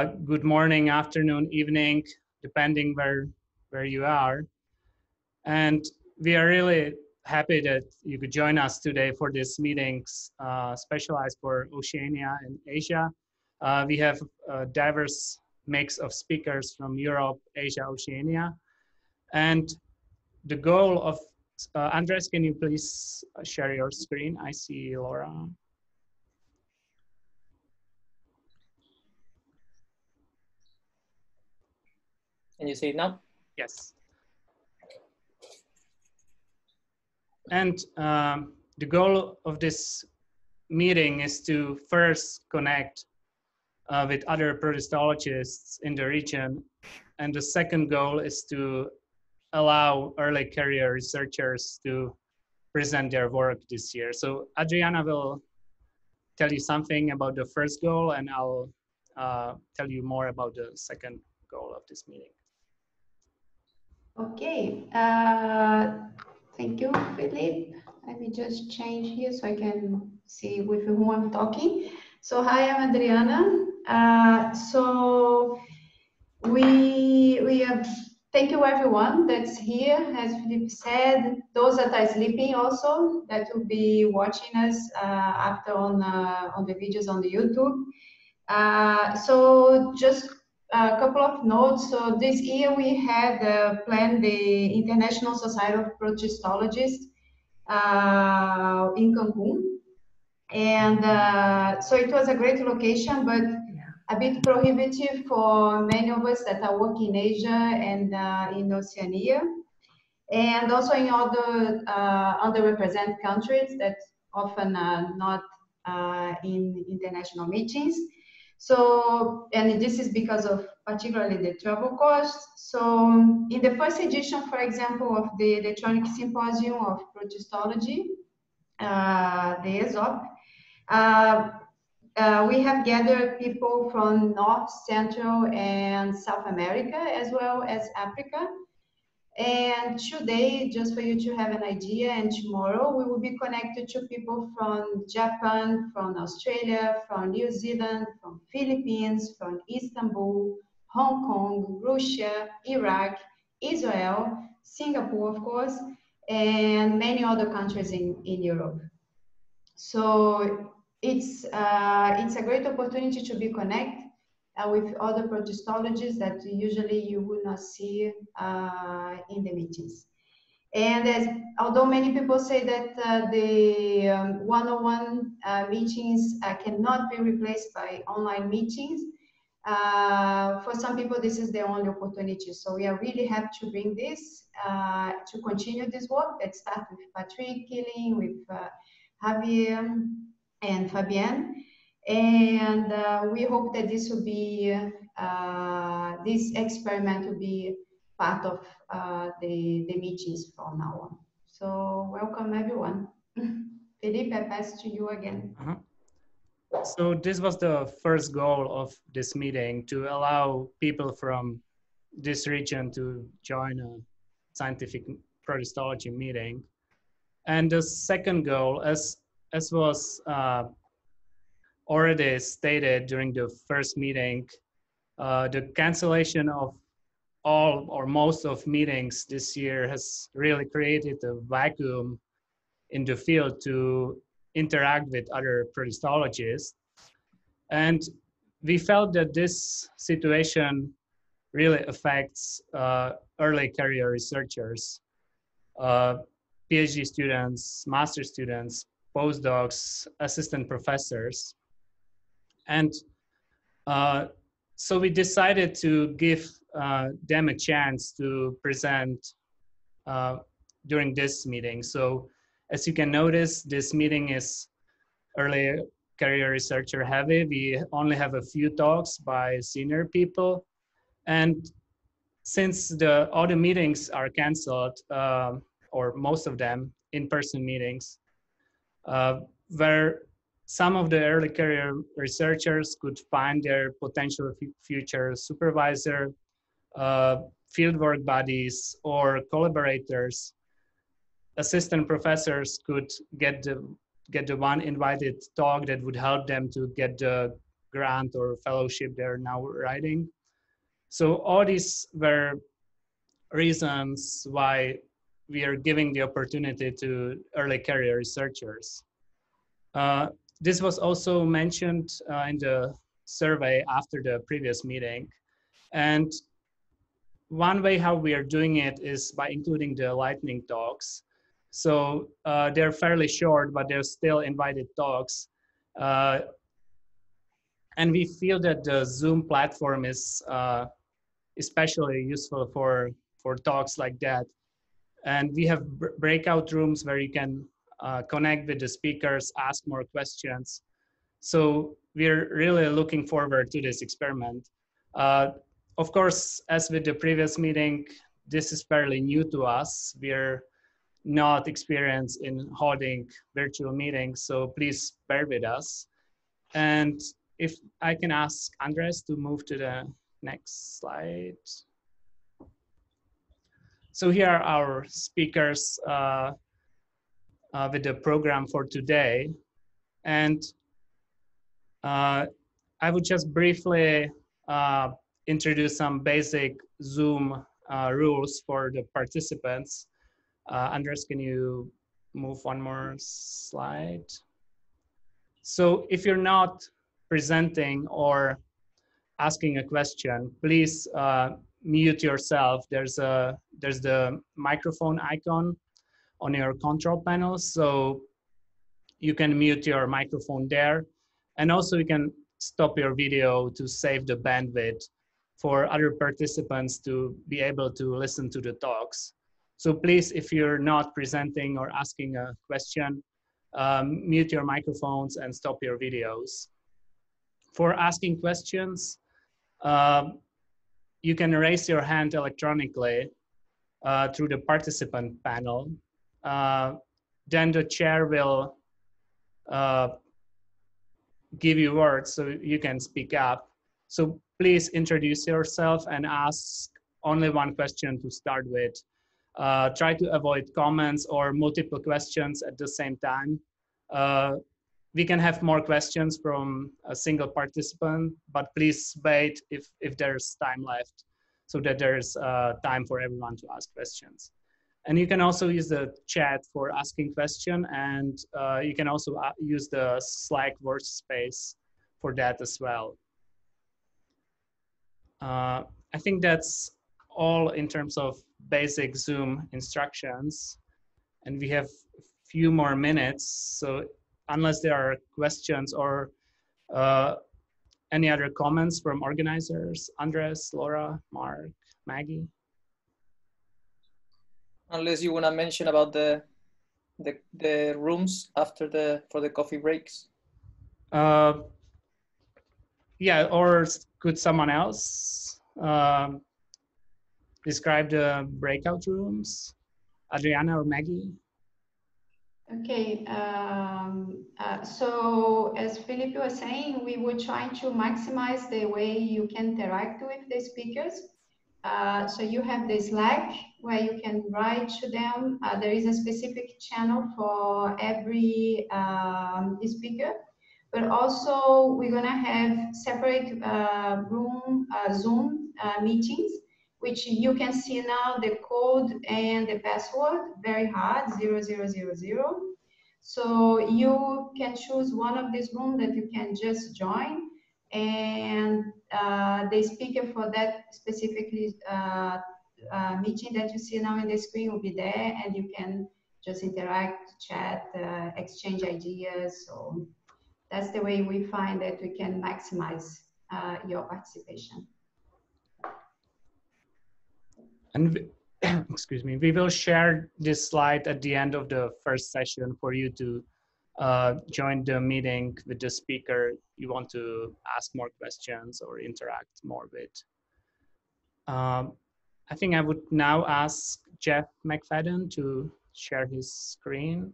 uh, good morning, afternoon, evening, depending where where you are. And we are really happy that you could join us today for this meetings uh, specialized for Oceania and Asia. Uh, we have a diverse mix of speakers from Europe, Asia, Oceania. And the goal of, uh, Andres, can you please share your screen? I see Laura. Can you see it now? Yes. And um, the goal of this meeting is to first connect uh, with other protistologists in the region. And the second goal is to allow early career researchers to present their work this year. So Adriana will tell you something about the first goal and I'll uh, tell you more about the second goal of this meeting. Okay, uh, Thank you, Philippe. Let me just change here so I can see with whom I'm talking. So hi, I'm Adriana. Uh, so we we have thank you everyone that's here. As Philippe said, those that are sleeping also that will be watching us uh, after on uh, on the videos on the YouTube. Uh, so just a couple of notes. So this year we had uh, planned the International Society of Protistologists uh, in Cancun. And uh, so it was a great location, but a bit prohibitive for many of us that are working in Asia and uh, in Oceania. And also in other uh, underrepresented countries that often are not uh, in international meetings. So, and this is because of particularly the travel costs. So in the first edition, for example, of the Electronic Symposium of Protistology, uh, the ESOP, uh, uh, we have gathered people from North, Central, and South America, as well as Africa. And today, just for you to have an idea, and tomorrow we will be connected to people from Japan, from Australia, from New Zealand, from Philippines, from Istanbul, Hong Kong, Russia, Iraq, Israel, Singapore, of course, and many other countries in, in Europe. So it's, uh, it's a great opportunity to be connected with other protistologists that usually you will not see uh, in the meetings. And as, although many people say that uh, the um, one-on-one uh, meetings uh, cannot be replaced by online meetings, uh, for some people this is their only opportunity. So we are really happy to bring this, to continue this work that started with Patrick Keeling, with Javier and Fabienne. And uh, we hope that this will be, uh, this experiment will be part of uh, the, the meetings from now on. So welcome everyone. Philippe, I pass to you again. -huh. So this was the first goal of this meeting to allow people from this region to join a scientific protistology meeting. And the second goal, as, as was uh, already stated during the first meeting, uh, the cancellation of all or most of meetings this year has really created a vacuum in the field to interact with other protistologists. And we felt that this situation really affects uh, early career researchers, uh, PhD students, master students, postdocs, assistant professors. And uh, so we decided to give uh, them a chance to present uh, during this meeting. So as you can notice, this meeting is early career researcher heavy. We only have a few talks by senior people. And since the all the meetings are canceled, uh, or most of them in-person meetings, uh, where some of the early career researchers could find their potential future supervisor, uh, fieldwork buddies, or collaborators. Assistant professors could get the get the one invited talk that would help them to get the grant or fellowship they're now writing. So all these were reasons why we are giving the opportunity to early career researchers. Uh, this was also mentioned uh, in the survey after the previous meeting. And one way how we are doing it is by including the lightning talks. So uh, they're fairly short, but they're still invited talks. Uh, and we feel that the Zoom platform is uh, especially useful for, for talks like that. And we have breakout rooms where you can uh, connect with the speakers, ask more questions. So we're really looking forward to this experiment. Uh, of course, as with the previous meeting, this is fairly new to us. We're not experienced in holding virtual meetings, so please bear with us. And if I can ask Andres to move to the next slide. So here are our speakers uh, uh, with the program for today. And uh, I would just briefly uh, introduce some basic Zoom uh, rules for the participants. Uh, Andres, can you move one more slide? So if you're not presenting or asking a question, please uh, mute yourself. There's a there's the microphone icon on your control panel, so you can mute your microphone there, and also you can stop your video to save the bandwidth for other participants to be able to listen to the talks. So please, if you're not presenting or asking a question, um, mute your microphones and stop your videos. For asking questions, um, you can raise your hand electronically uh, through the participant panel. Uh, then the chair will uh, give you words so you can speak up. So please introduce yourself and ask only one question to start with. Uh, try to avoid comments or multiple questions at the same time. Uh, we can have more questions from a single participant, but please wait if, if there's time left so that there's uh, time for everyone to ask questions. And you can also use the chat for asking question and uh, you can also uh, use the Slack workspace for that as well. Uh, I think that's all in terms of basic Zoom instructions. And we have a few more minutes. So unless there are questions or uh, any other comments from organizers, Andres, Laura, Mark, Maggie? Unless you want to mention about the, the, the rooms after the, for the coffee breaks. Uh, yeah, or could someone else um, describe the breakout rooms? Adriana or Maggie? Okay, um, uh, so as Felipe was saying, we were trying to maximize the way you can interact with the speakers. Uh, so you have the Slack where you can write to them. Uh, there is a specific channel for every um, speaker but also we're gonna have separate uh, room uh, Zoom uh, meetings, which you can see now the code and the password, very hard, zero, zero, zero, zero. So you can choose one of these rooms that you can just join and uh, the speaker for that specifically uh, uh, meeting that you see now in the screen will be there and you can just interact, chat, exchange ideas. So that's the way we find that we can maximize uh, your participation. And excuse me, we will share this slide at the end of the first session for you to uh, join the meeting with the speaker you want to ask more questions or interact more with. Um, I think I would now ask Geoff McFadden to share his screen.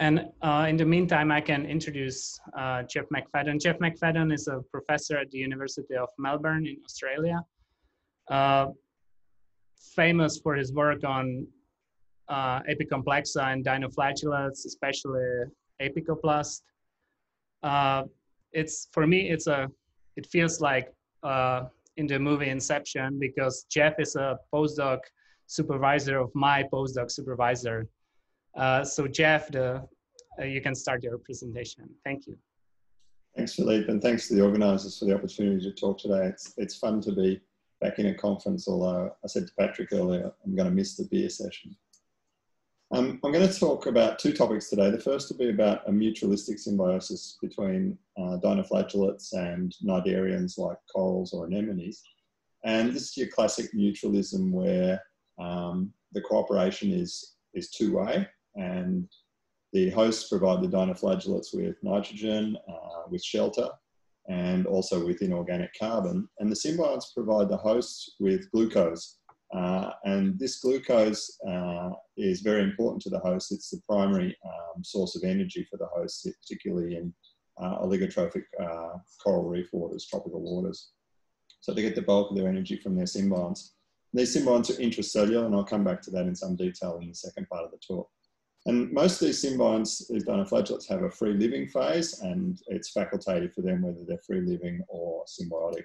and uh, in the meantime, I can introduce uh, Geoff McFadden. Geoff McFadden is a professor at the University of Melbourne in Australia, uh, famous for his work on uh, apicomplexa and dinoflagellates, especially apicoplast. Uh, it's for me, it's a, it feels like uh, in the movie Inception because Geoff is a postdoc supervisor of my postdoc supervisor uh, so Geoff, the, uh, you can start your presentation. Thank you. Thanks, Philippe, and thanks to the organisers for the opportunity to talk today. It's, it's fun to be back in a conference, although I said to Patrick earlier, I'm going to miss the beer session. Um, I'm going to talk about two topics today. The first will be about a mutualistic symbiosis between uh, dinoflagellates and cnidarians like corals or anemones. And this is your classic mutualism where um, the cooperation is, is two-way and the hosts provide the dinoflagellates with nitrogen, uh, with shelter, and also with inorganic carbon. And the symbionts provide the hosts with glucose. Uh, and this glucose uh, is very important to the host. It's the primary um, source of energy for the host, particularly in uh, oligotrophic uh, coral reef waters, tropical waters. So they get the bulk of their energy from their symbionts. These symbionts are intracellular, and I'll come back to that in some detail in the second part of the talk. And most of these symbionts, these dinoflagellates, have a free living phase, and it's facultative for them whether they're free living or symbiotic.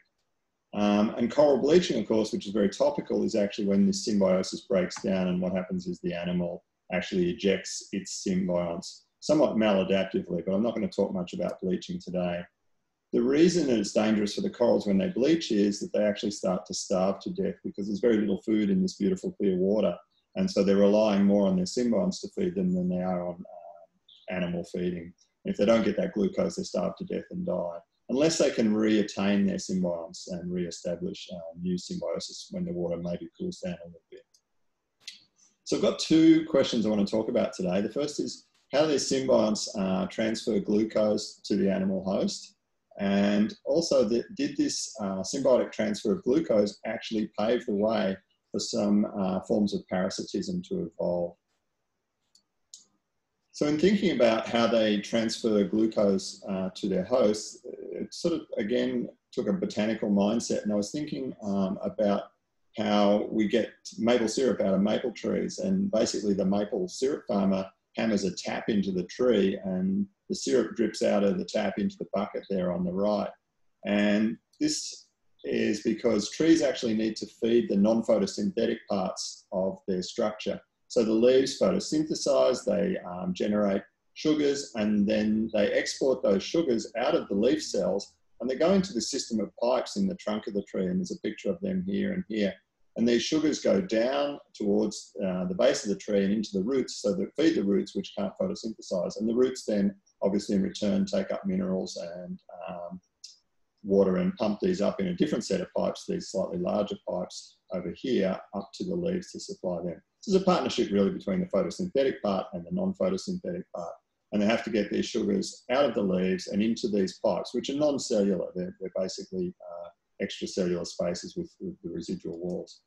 Um, and coral bleaching, of course, which is very topical, is actually when this symbiosis breaks down, and what happens is the animal actually ejects its symbionts somewhat maladaptively, but I'm not going to talk much about bleaching today. The reason that it's dangerous for the corals when they bleach is that they actually start to starve to death because there's very little food in this beautiful clear water. And so they're relying more on their symbionts to feed them than they are on um, animal feeding. If they don't get that glucose, they starve to death and die. Unless they can reattain their symbionts and re-establish um, new symbiosis when the water maybe cools down a little bit. So I've got two questions I want to talk about today. The first is how these symbionts uh, transfer glucose to the animal host? And also, the, did this uh, symbiotic transfer of glucose actually pave the way for some uh, forms of parasitism to evolve. So in thinking about how they transfer glucose uh, to their hosts, it sort of, again, took a botanical mindset. And I was thinking um, about how we get maple syrup out of maple trees. And basically the maple syrup farmer hammers a tap into the tree and the syrup drips out of the tap into the bucket there on the right. And this is because trees actually need to feed the non-photosynthetic parts of their structure. So the leaves photosynthesize, they um, generate sugars, and then they export those sugars out of the leaf cells, and they go into the system of pipes in the trunk of the tree, and there's a picture of them here and here. And these sugars go down towards uh, the base of the tree and into the roots, so that feed the roots, which can't photosynthesize. And the roots then, obviously in return, take up minerals and um, water and pump these up in a different set of pipes, these slightly larger pipes over here, up to the leaves to supply them. This is a partnership really between the photosynthetic part and the non-photosynthetic part. And they have to get these sugars out of the leaves and into these pipes, which are non-cellular. They're, they're basically uh, extracellular spaces with, with, the residual walls.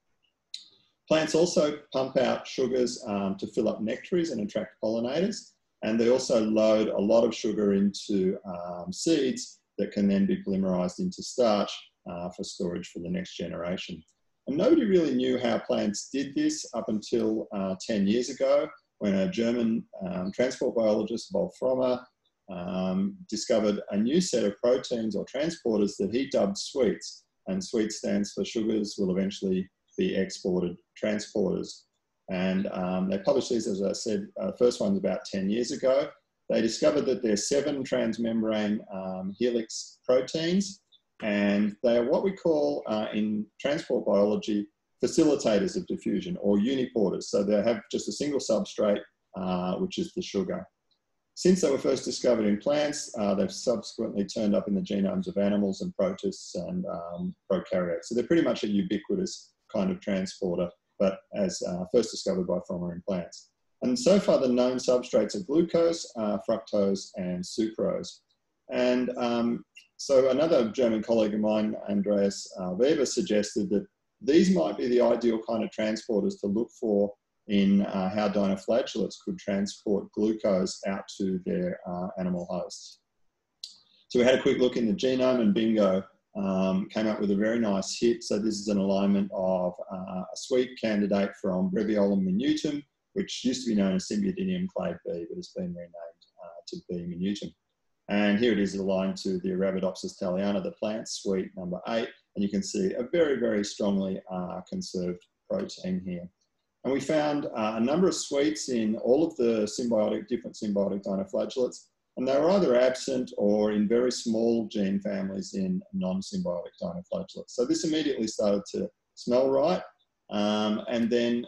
Plants also pump out sugars um, to fill up nectaries and attract pollinators. And they also load a lot of sugar into um, seeds that can then be polymerized into starch uh, for storage for the next generation. And nobody really knew how plants did this up until uh, 10 years ago when a German um, transport biologist, Wolf Frommer, um, discovered a new set of proteins or transporters that he dubbed sweets. And sweet stands for sugars will eventually be exported transporters. And um, they published these, as I said, uh, first one's about 10 years ago. They discovered that there's seven transmembrane um, helix proteins, and they are what we call uh, in transport biology facilitators of diffusion or uniporters. So they have just a single substrate, uh, which is the sugar. Since they were first discovered in plants, uh, they've subsequently turned up in the genomes of animals and protists and um, prokaryotes. So they're pretty much a ubiquitous kind of transporter, but as uh, first discovered by Frommer in plants. And so far, the known substrates are glucose, uh, fructose, and sucrose. And um, so another German colleague of mine, Andreas uh, Weber, suggested that these might be the ideal kind of transporters to look for in uh, how dinoflagellates could transport glucose out to their uh, animal hosts. So we had a quick look in the genome and bingo, um, came up with a very nice hit. So this is an alignment of uh, a sweet candidate from Breviolum minutum, which used to be known as Symbiodinium clade B, but has been renamed uh, to B minutum. And here it is aligned to the Arabidopsis thaliana, the plant SWEET number eight. And you can see a very, very strongly uh, conserved protein here. And we found uh, a number of SWEETs in all of the symbiotic, different symbiotic dinoflagellates, and they were either absent or in very small gene families in non-symbiotic dinoflagellates. So this immediately started to smell right. Um, and then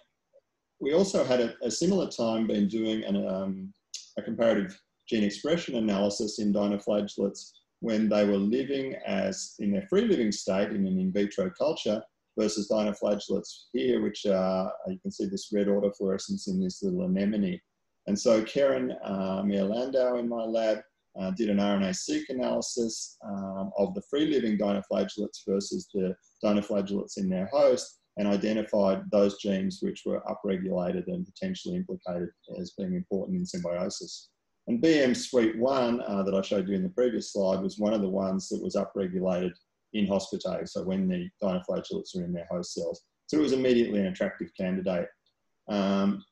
we also had a similar time been doing an, um, a comparative gene expression analysis in dinoflagellates when they were living as in their free living state in an in vitro culture versus dinoflagellates here, which are, you can see this red autofluorescence in this little anemone. And so Karen uh, in my lab uh, did an RNA-seq analysis um, of the free-living dinoflagellates versus the dinoflagellates in their host and identified those genes which were upregulated and potentially implicated as being important in symbiosis. And BM SWEET 1 uh, that I showed you in the previous slide was one of the ones that was upregulated in hospitales, so when the dinoflagellates are in their host cells. So it was immediately an attractive candidate. Um,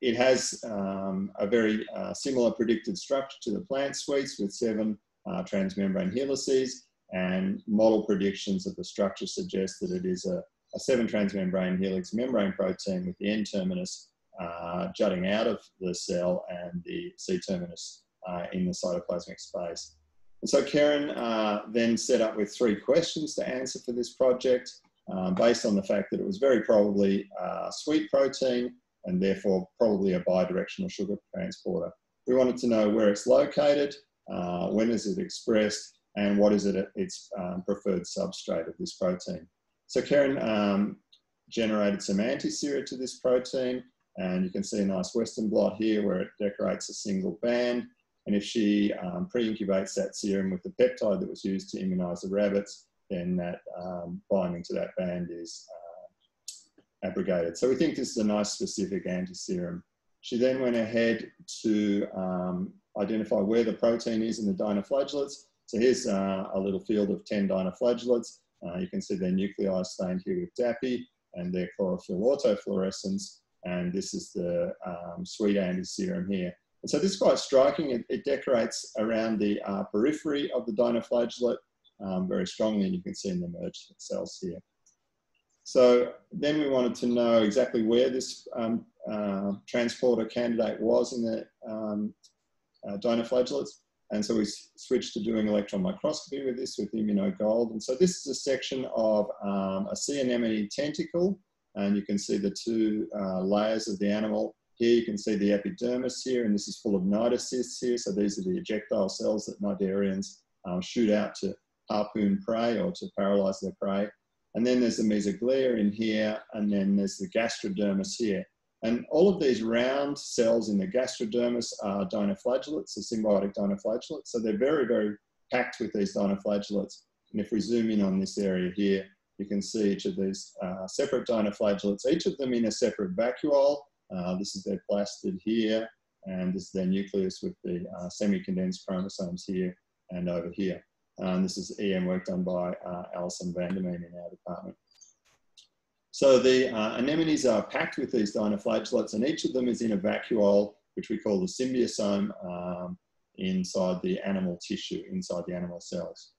it has um, a very uh, similar predicted structure to the plant SWEETs with seven uh, transmembrane helices and model predictions of the structure suggest that it is a, a seven transmembrane helix membrane protein with the N terminus uh, jutting out of the cell and the C terminus uh, in the cytoplasmic space. And so Karen uh, then set up with three questions to answer for this project uh, based on the fact that it was very probably a sweet protein and therefore probably a bidirectional sugar transporter. We wanted to know where it's located, uh, when is it expressed, and what is it its um, preferred substrate of this protein. So Karen um, generated some antisera to this protein, and you can see a nice Western blot here where it decorates a single band. And if she um, pre-incubates that serum with the peptide that was used to immunize the rabbits, then that um, binding to that band is uh, abrogated. So we think this is a nice specific antiserum. She then went ahead to um, identify where the protein is in the dinoflagellates. So here's uh, a little field of 10 dinoflagellates. Uh, you can see their nuclei stained here with DAPI and their chlorophyll autofluorescence. And this is the um, sweet serum here. And so this is quite striking. It, it decorates around the uh, periphery of the dinoflagellate um, very strongly, and you can see in the merged cells here. So then we wanted to know exactly where this um, uh, transporter candidate was in the um, uh, dinoflagellates. And so we switched to doing electron microscopy with this with immunogold. And so this is a section of um, a sea anemone tentacle. And you can see the two uh, layers of the animal here you can see the epidermis here, and this is full of cnidocysts here. So these are the ejectile cells that cnidarians um, shoot out to harpoon prey or to paralyze their prey. And then there's the mesoglea in here, and then there's the gastrodermis here. And all of these round cells in the gastrodermis are dinoflagellates, the symbiotic dinoflagellates. So they're very, very packed with these dinoflagellates. And if we zoom in on this area here, you can see each of these uh, separate dinoflagellates, each of them in a separate vacuole, uh, this is their plastid here, and this is their nucleus with the uh, semi-condensed chromosomes here and over here. And this is EM work done by uh, Allison van de Meene in our department. So the uh, anemones are packed with these dinoflagellates, and each of them is in a vacuole, which we call the symbiosome, um, inside the animal tissue, inside the animal cells.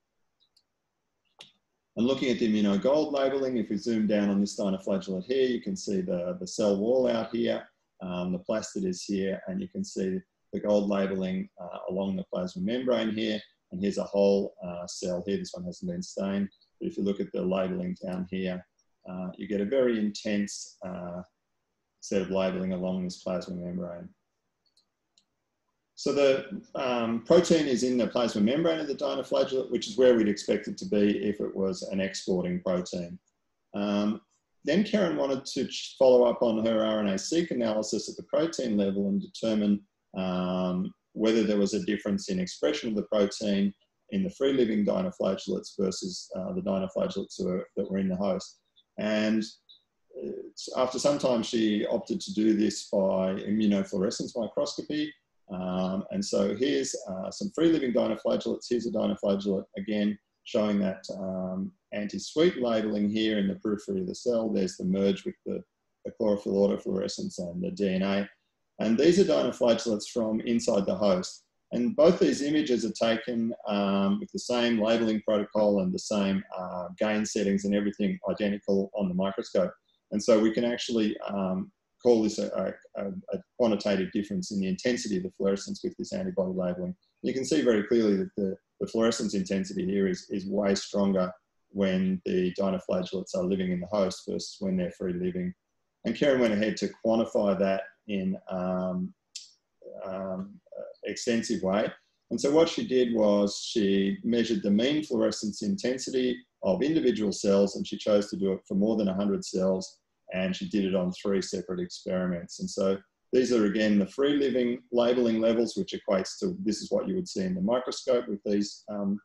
And looking at the immunogold labeling, if we zoom down on this dinoflagellate here, you can see the, the cell wall out here, um, the plastid is here, and you can see the gold labeling uh, along the plasma membrane here. And here's a whole uh, cell here. This one hasn't been stained. But if you look at the labeling down here, uh, you get a very intense uh, set of labeling along this plasma membrane. So the um, protein is in the plasma membrane of the dinoflagellate, which is where we'd expect it to be if it was an exporting protein. Um, then Karen wanted to follow up on her RNA-seq analysis at the protein level and determine um, whether there was a difference in expression of the protein in the free-living dinoflagellates versus uh, the dinoflagellates that were, that were in the host. And uh, after some time, she opted to do this by immunofluorescence microscopy. Um, and so here's uh, some free living dinoflagellates. Here's a dinoflagellate again showing that um, anti-sweet labeling here in the periphery of the cell. There's the merge with the, the chlorophyll autofluorescence and the DNA. And these are dinoflagellates from inside the host. And both these images are taken um, with the same labeling protocol and the same uh, gain settings and everything identical on the microscope. And so we can actually um, call this a, a, a, quantitative difference in the intensity of the fluorescence with this antibody labeling. You can see very clearly that the, the fluorescence intensity here is, is way stronger when the dinoflagellates are living in the host versus when they're free living. And Karen went ahead to quantify that in um, um, extensive way. And so what she did was she measured the mean fluorescence intensity of individual cells and she chose to do it for more than 100 cells and she did it on three separate experiments. And so these are again the free living labeling levels, which equates to this is what you would see in the microscope with these um,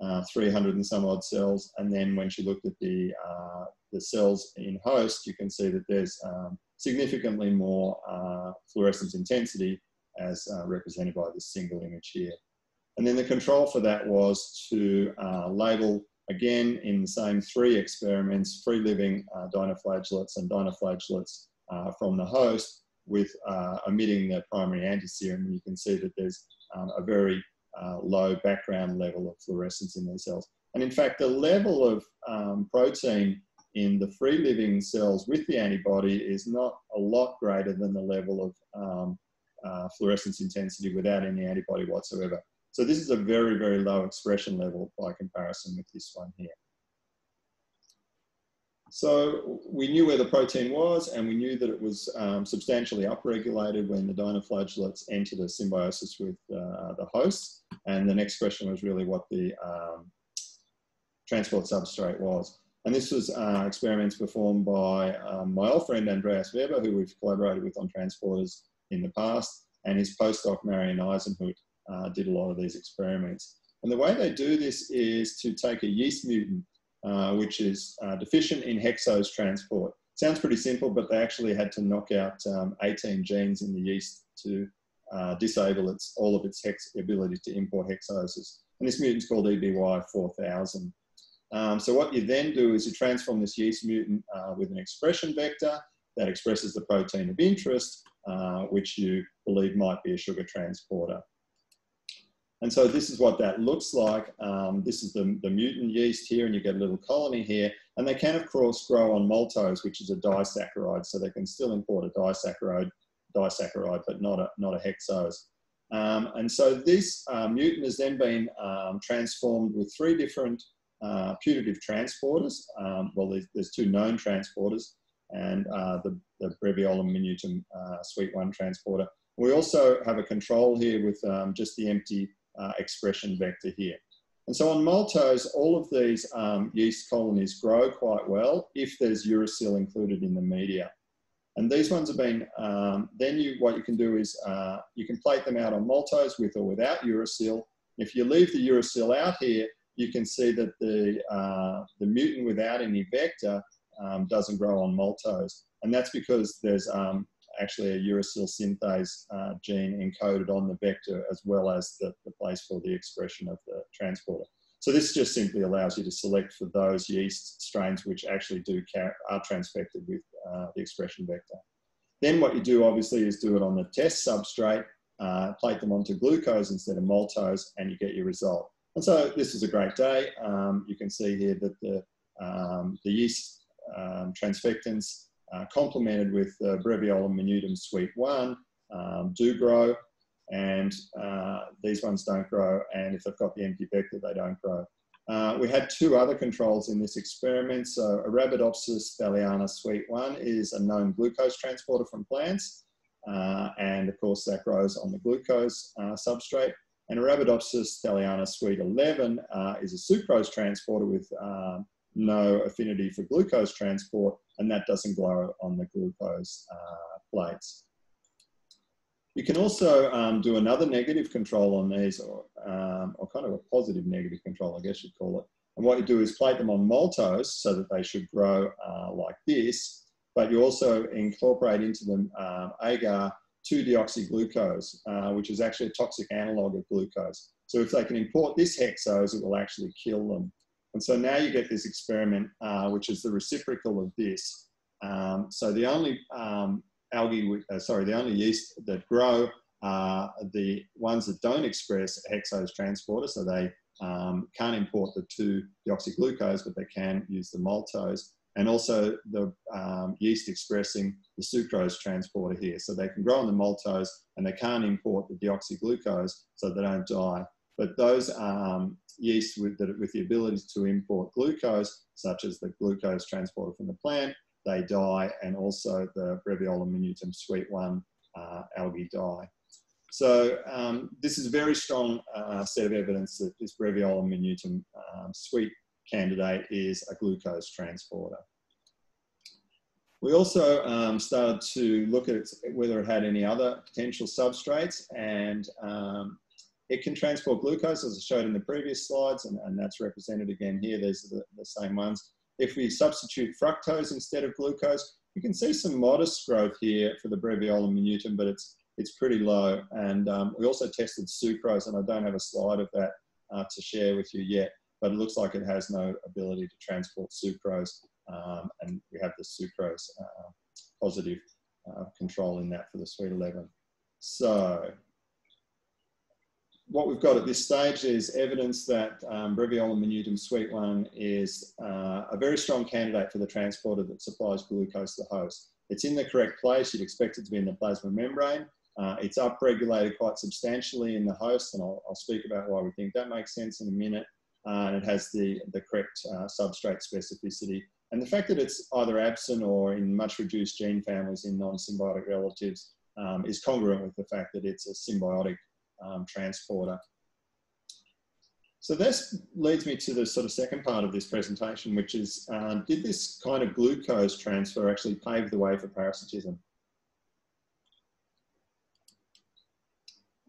uh, 300 and some odd cells. And then when she looked at the, uh, the cells in host, you can see that there's um, significantly more uh, fluorescence intensity as uh, represented by this single image here. And then the control for that was to uh, label again in the same three experiments, free living uh, dinoflagellates and dinoflagellates uh, from the host with uh, omitting the primary antiserum. And you can see that there's um, a very uh, low background level of fluorescence in these cells. And in fact, the level of um, protein in the free living cells with the antibody is not a lot greater than the level of um, uh, fluorescence intensity without any antibody whatsoever. So this is a very, very low expression level by comparison with this one here. So we knew where the protein was and we knew that it was um, substantially upregulated when the dinoflagellates entered a symbiosis with uh, the host. And the next question was really what the um, transport substrate was. And this was uh, experiments performed by um, my old friend Andreas Weber, who we've collaborated with on transporters in the past, and his postdoc Marion Eisenhut uh, did a lot of these experiments. And the way they do this is to take a yeast mutant, uh, which is uh, deficient in hexose transport. Sounds pretty simple, but they actually had to knock out um, 18 genes in the yeast to uh, disable its, all of its hex ability to import hexoses. And this mutant's called EBY4000. Um, so what you then do is you transform this yeast mutant uh, with an expression vector that expresses the protein of interest, uh, which you believe might be a sugar transporter. And so this is what that looks like. Um, this is the, the mutant yeast here, and you get a little colony here. And they can, of course, grow on maltose, which is a disaccharide. So they can still import a disaccharide, disaccharide but not a, not a hexose. Um, and so this uh, mutant has then been um, transformed with three different uh, putative transporters. Um, well, there's, there's, two known transporters and uh, the, the Breviolum minutum uh, SWEET 1 transporter. We also have a control here with um, just the empty uh, expression vector here. And so on maltose, all of these um, yeast colonies grow quite well if there's uracil included in the media. And these ones have been, um, then you, what you can do is uh, you can plate them out on maltose with or without uracil. If you leave the uracil out here, you can see that the, uh, the mutant without any vector um, doesn't grow on maltose. And that's because there's um, actually a uracil synthase uh, gene encoded on the vector as well as the, the place for the expression of the transporter. So this just simply allows you to select for those yeast strains which actually do are transfected with uh, the expression vector. Then what you do obviously is do it on the test substrate, uh, plate them onto glucose instead of maltose, and you get your result. And so this is a great day. Um, you can see here that the, um, the yeast um, transfectants uh, complemented with uh, Breviolum minutum SWEET 1 um, do grow and uh, these ones don't grow and if they've got the empty vector they don't grow. Uh, we had two other controls in this experiment. So Arabidopsis thaliana SWEET 1 is a known glucose transporter from plants uh, and of course that grows on the glucose uh, substrate. And Arabidopsis thaliana SWEET 11 is a sucrose transporter with um, no affinity for glucose transport, and that doesn't glow on the glucose uh, plates. You can also um, do another negative control on these, or, um, or kind of a positive negative control, I guess you'd call it. And what you do is plate them on maltose so that they should grow uh, like this. but you also incorporate into them um, agar 2-deoxyglucose, uh, which is actually a toxic analog of glucose. So if they can import this hexose, it will actually kill them. And so now you get this experiment, uh, which is the reciprocal of this. Um, so the only um, algae, uh, sorry, the only yeast that grow are the ones that don't express hexose transporter, so they um, can't import the 2-deoxyglucose, but they can use the maltose and also the um, yeast expressing the sucrose transporter here. So they can grow on the maltose and they can't import the deoxyglucose so they don't die. But those um, yeast with the, with the ability to import glucose, such as the glucose transporter from the plant, they die, and also the Breviolum minutum sweet one uh, algae die. So um, this is a very strong uh, set of evidence that this Breviolum minutum um, sweet candidate is a glucose transporter. We also um, started to look at whether it had any other potential substrates and um, it can transport glucose as I showed in the previous slides and, and that's represented again here. These are the, the, same ones. If we substitute fructose instead of glucose, you can see some modest growth here for the Breviolum minutum, but it's, it's pretty low. And um, we also tested sucrose and I don't have a slide of that uh, to share with you yet but it looks like it has no ability to transport sucrose. Um, and we have the sucrose uh, positive uh, control in that for the sweet 11. So what we've got at this stage is evidence that um, Breviolum minutum sweet 1 is uh, a very strong candidate for the transporter that supplies glucose to the host. It's in the correct place. You'd expect it to be in the plasma membrane. Uh, it's upregulated quite substantially in the host, and I'll, I'll, speak about why we think that makes sense in a minute uh, and it has the, the correct uh, substrate specificity. And the fact that it's either absent or in much reduced gene families in non-symbiotic relatives um, is congruent with the fact that it's a symbiotic um, transporter. So this leads me to the sort of second part of this presentation, which is, uh, did this kind of glucose transfer actually pave the way for parasitism?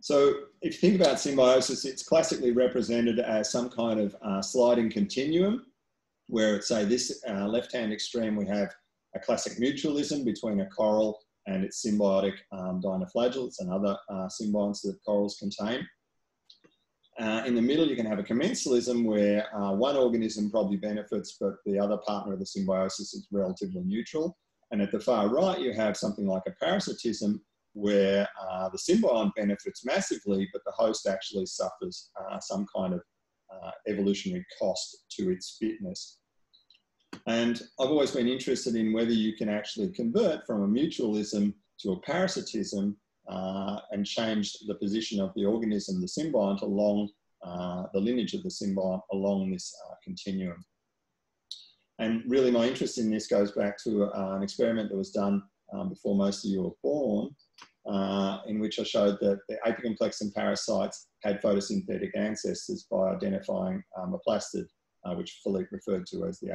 So if you think about symbiosis, it's classically represented as some kind of uh, sliding continuum, where at say this uh, left-hand extreme, we have a classic mutualism between a coral and its symbiotic um, dinoflagellates and other uh, symbionts that corals contain. Uh, in the middle, you can have a commensalism where uh, one organism probably benefits, but the other partner of the symbiosis is relatively neutral. And at the far right, you have something like a parasitism where uh, the symbiont benefits massively, but the host actually suffers uh, some kind of uh, evolutionary cost to its fitness. And I've always been interested in whether you can actually convert from a mutualism to a parasitism uh, and change the position of the organism, the symbiont, along uh, the lineage of the symbiont along this uh, continuum. And really my interest in this goes back to an experiment that was done um, before most of you were born, uh, in which I showed that the apicomplexan parasites had photosynthetic ancestors by identifying um, a plastid, uh, which Philippe referred to as the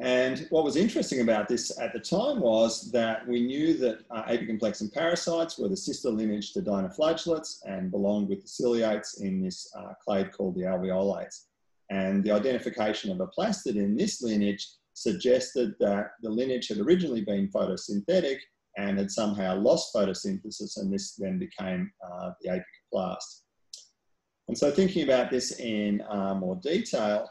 And what was interesting about this at the time was that we knew that uh, apicomplexan parasites were the sister lineage to dinoflagellates and belonged with the ciliates in this uh, clade called the alveolates. And the identification of a plastid in this lineage suggested that the lineage had originally been photosynthetic and had somehow lost photosynthesis, and this then became uh, the apicoplast. And so, thinking about this in uh, more detail,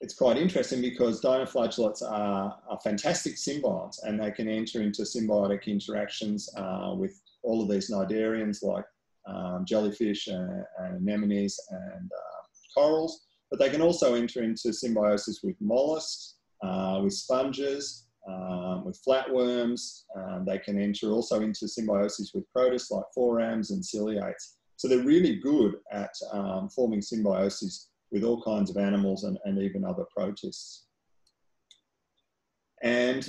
it's quite interesting because dinoflagellates are, are, fantastic symbionts and they can enter into symbiotic interactions uh, with all of these cnidarians like um, jellyfish and, and, anemones and uh, corals but they can also enter into symbiosis with mollusks, uh, with sponges, um, with flatworms. Um, they can enter also into symbiosis with protists like forams and ciliates. So they're really good at um, forming symbiosis with all kinds of animals and, and even other protists. And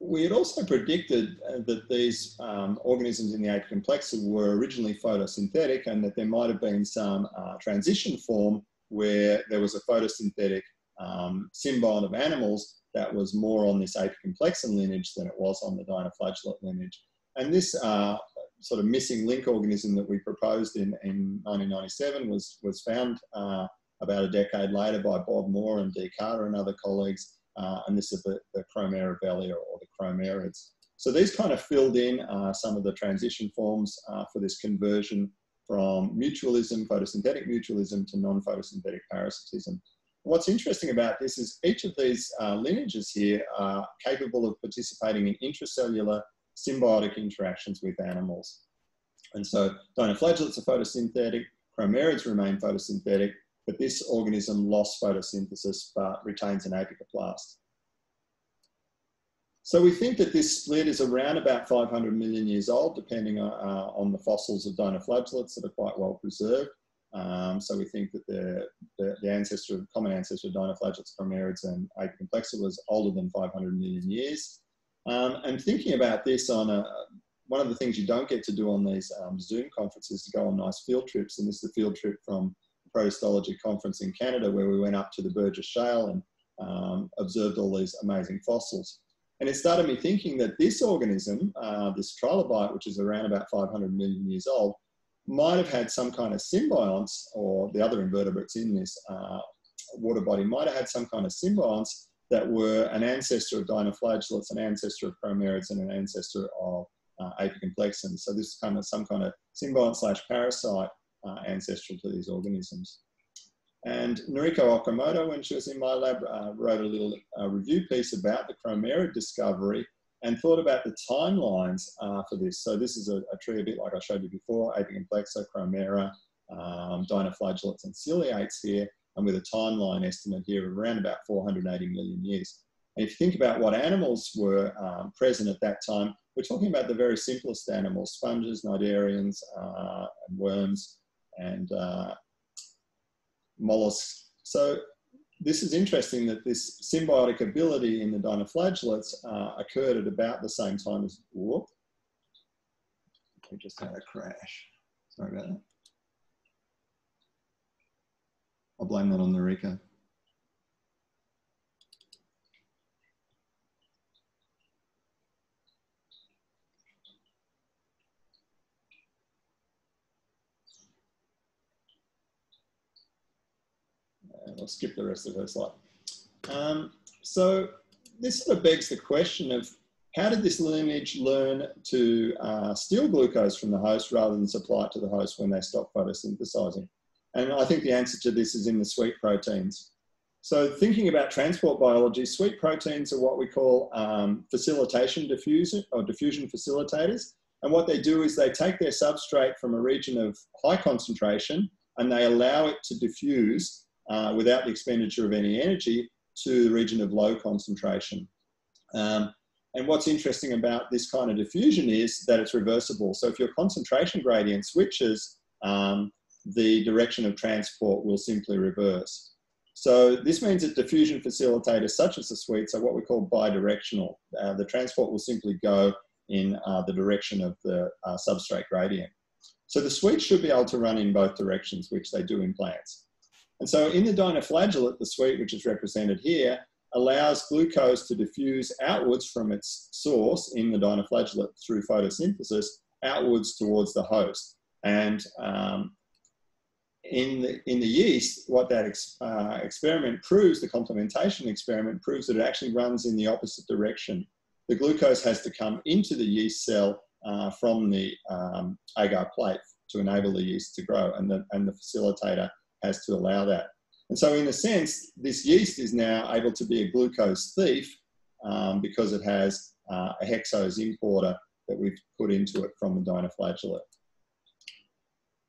we had also predicted uh, that these um, organisms in the apicomplexan were originally photosynthetic and that there might have been some uh, transition form where there was a photosynthetic um, symbiont of animals that was more on this apicomplexan lineage than it was on the dinoflagellate lineage. And this uh, sort of missing link organism that we proposed in, in 1997 was, was found uh, about a decade later by Bob Moore and Dee Carter and other colleagues. Uh, and this is the, the Chromera or, the chromerids. So these kind of filled in uh, some of the transition forms uh, for this conversion from mutualism, photosynthetic mutualism to non-photosynthetic parasitism. What's interesting about this is each of these uh, lineages here are capable of participating in intracellular symbiotic interactions with animals. And so dinoflagellates are photosynthetic, chromerids remain photosynthetic, but this organism lost photosynthesis but retains an apicoplast. So we think that this split is around about 500 million years old, depending on, uh, on the fossils of dinoflagellates that are quite well preserved. Um, so we think that the, the, the, ancestor, common ancestor of dinoflagellates, chromerids, and apicomplexa was older than 500 million years. Um, and thinking about this on a, one of the things you don't get to do on these um, Zoom conferences is to go on nice field trips. And this is a field trip from the Protistology conference in Canada where we went up to the Burgess Shale and um, observed all these amazing fossils. And it started me thinking that this organism, uh, this trilobite, which is around about 500 million years old, might have had some kind of symbionts, or the other invertebrates in this uh, water body might have had some kind of symbionts that were an ancestor of dinoflagellates, an ancestor of chromerids, and an ancestor of uh, apicomplexans. So this is kind of some kind of symbiont slash parasite uh, ancestral to these organisms. And Noriko Okamoto, when she was in my lab, uh, wrote a little uh, review piece about the chromerid discovery and thought about the timelines uh, for this. So this is a, a, tree a bit like I showed you before, Apicomplexa, Chromera, um, dinoflagellates and ciliates here, and with a timeline estimate here of around about 480 million years. And if you think about what animals were um, present at that time, we're talking about the very simplest animals, sponges, cnidarians, uh, and worms, and uh, mollusks. So this is interesting that this symbiotic ability in the dinoflagellates uh, occurred at about the same time as, whoop, we just had a crash. Sorry about that. I'll blame that on Noriko. And I'll skip the rest of her slide. Um, so this sort of begs the question of how did this lineage learn to uh, steal glucose from the host rather than supply it to the host when they stop photosynthesizing? And I think the answer to this is in the sweet proteins. So thinking about transport biology, sweet proteins are what we call um, facilitation diffusion or diffusion facilitators. And what they do is they take their substrate from a region of high concentration and they allow it to diffuse uh, without the expenditure of any energy to the region of low concentration. Um, and what's interesting about this kind of diffusion is that it's reversible. So if your concentration gradient switches, um, the direction of transport will simply reverse. So this means that diffusion facilitators such as the sweets are what we call bidirectional. Uh, the transport will simply go in uh, the direction of the uh, substrate gradient. So the sweets should be able to run in both directions, which they do in plants. And so in the dinoflagellate, the sweet, which is represented here, allows glucose to diffuse outwards from its source in the dinoflagellate through photosynthesis outwards towards the host. And um, in the, in the yeast, what that ex, uh, experiment proves, the complementation experiment proves that it actually runs in the opposite direction. The glucose has to come into the yeast cell uh, from the um, agar plate to enable the yeast to grow, and the, and the facilitator has to allow that. And so, in a sense, this yeast is now able to be a glucose thief um, because it has uh, a hexose importer that we've put into it from the dinoflagellate.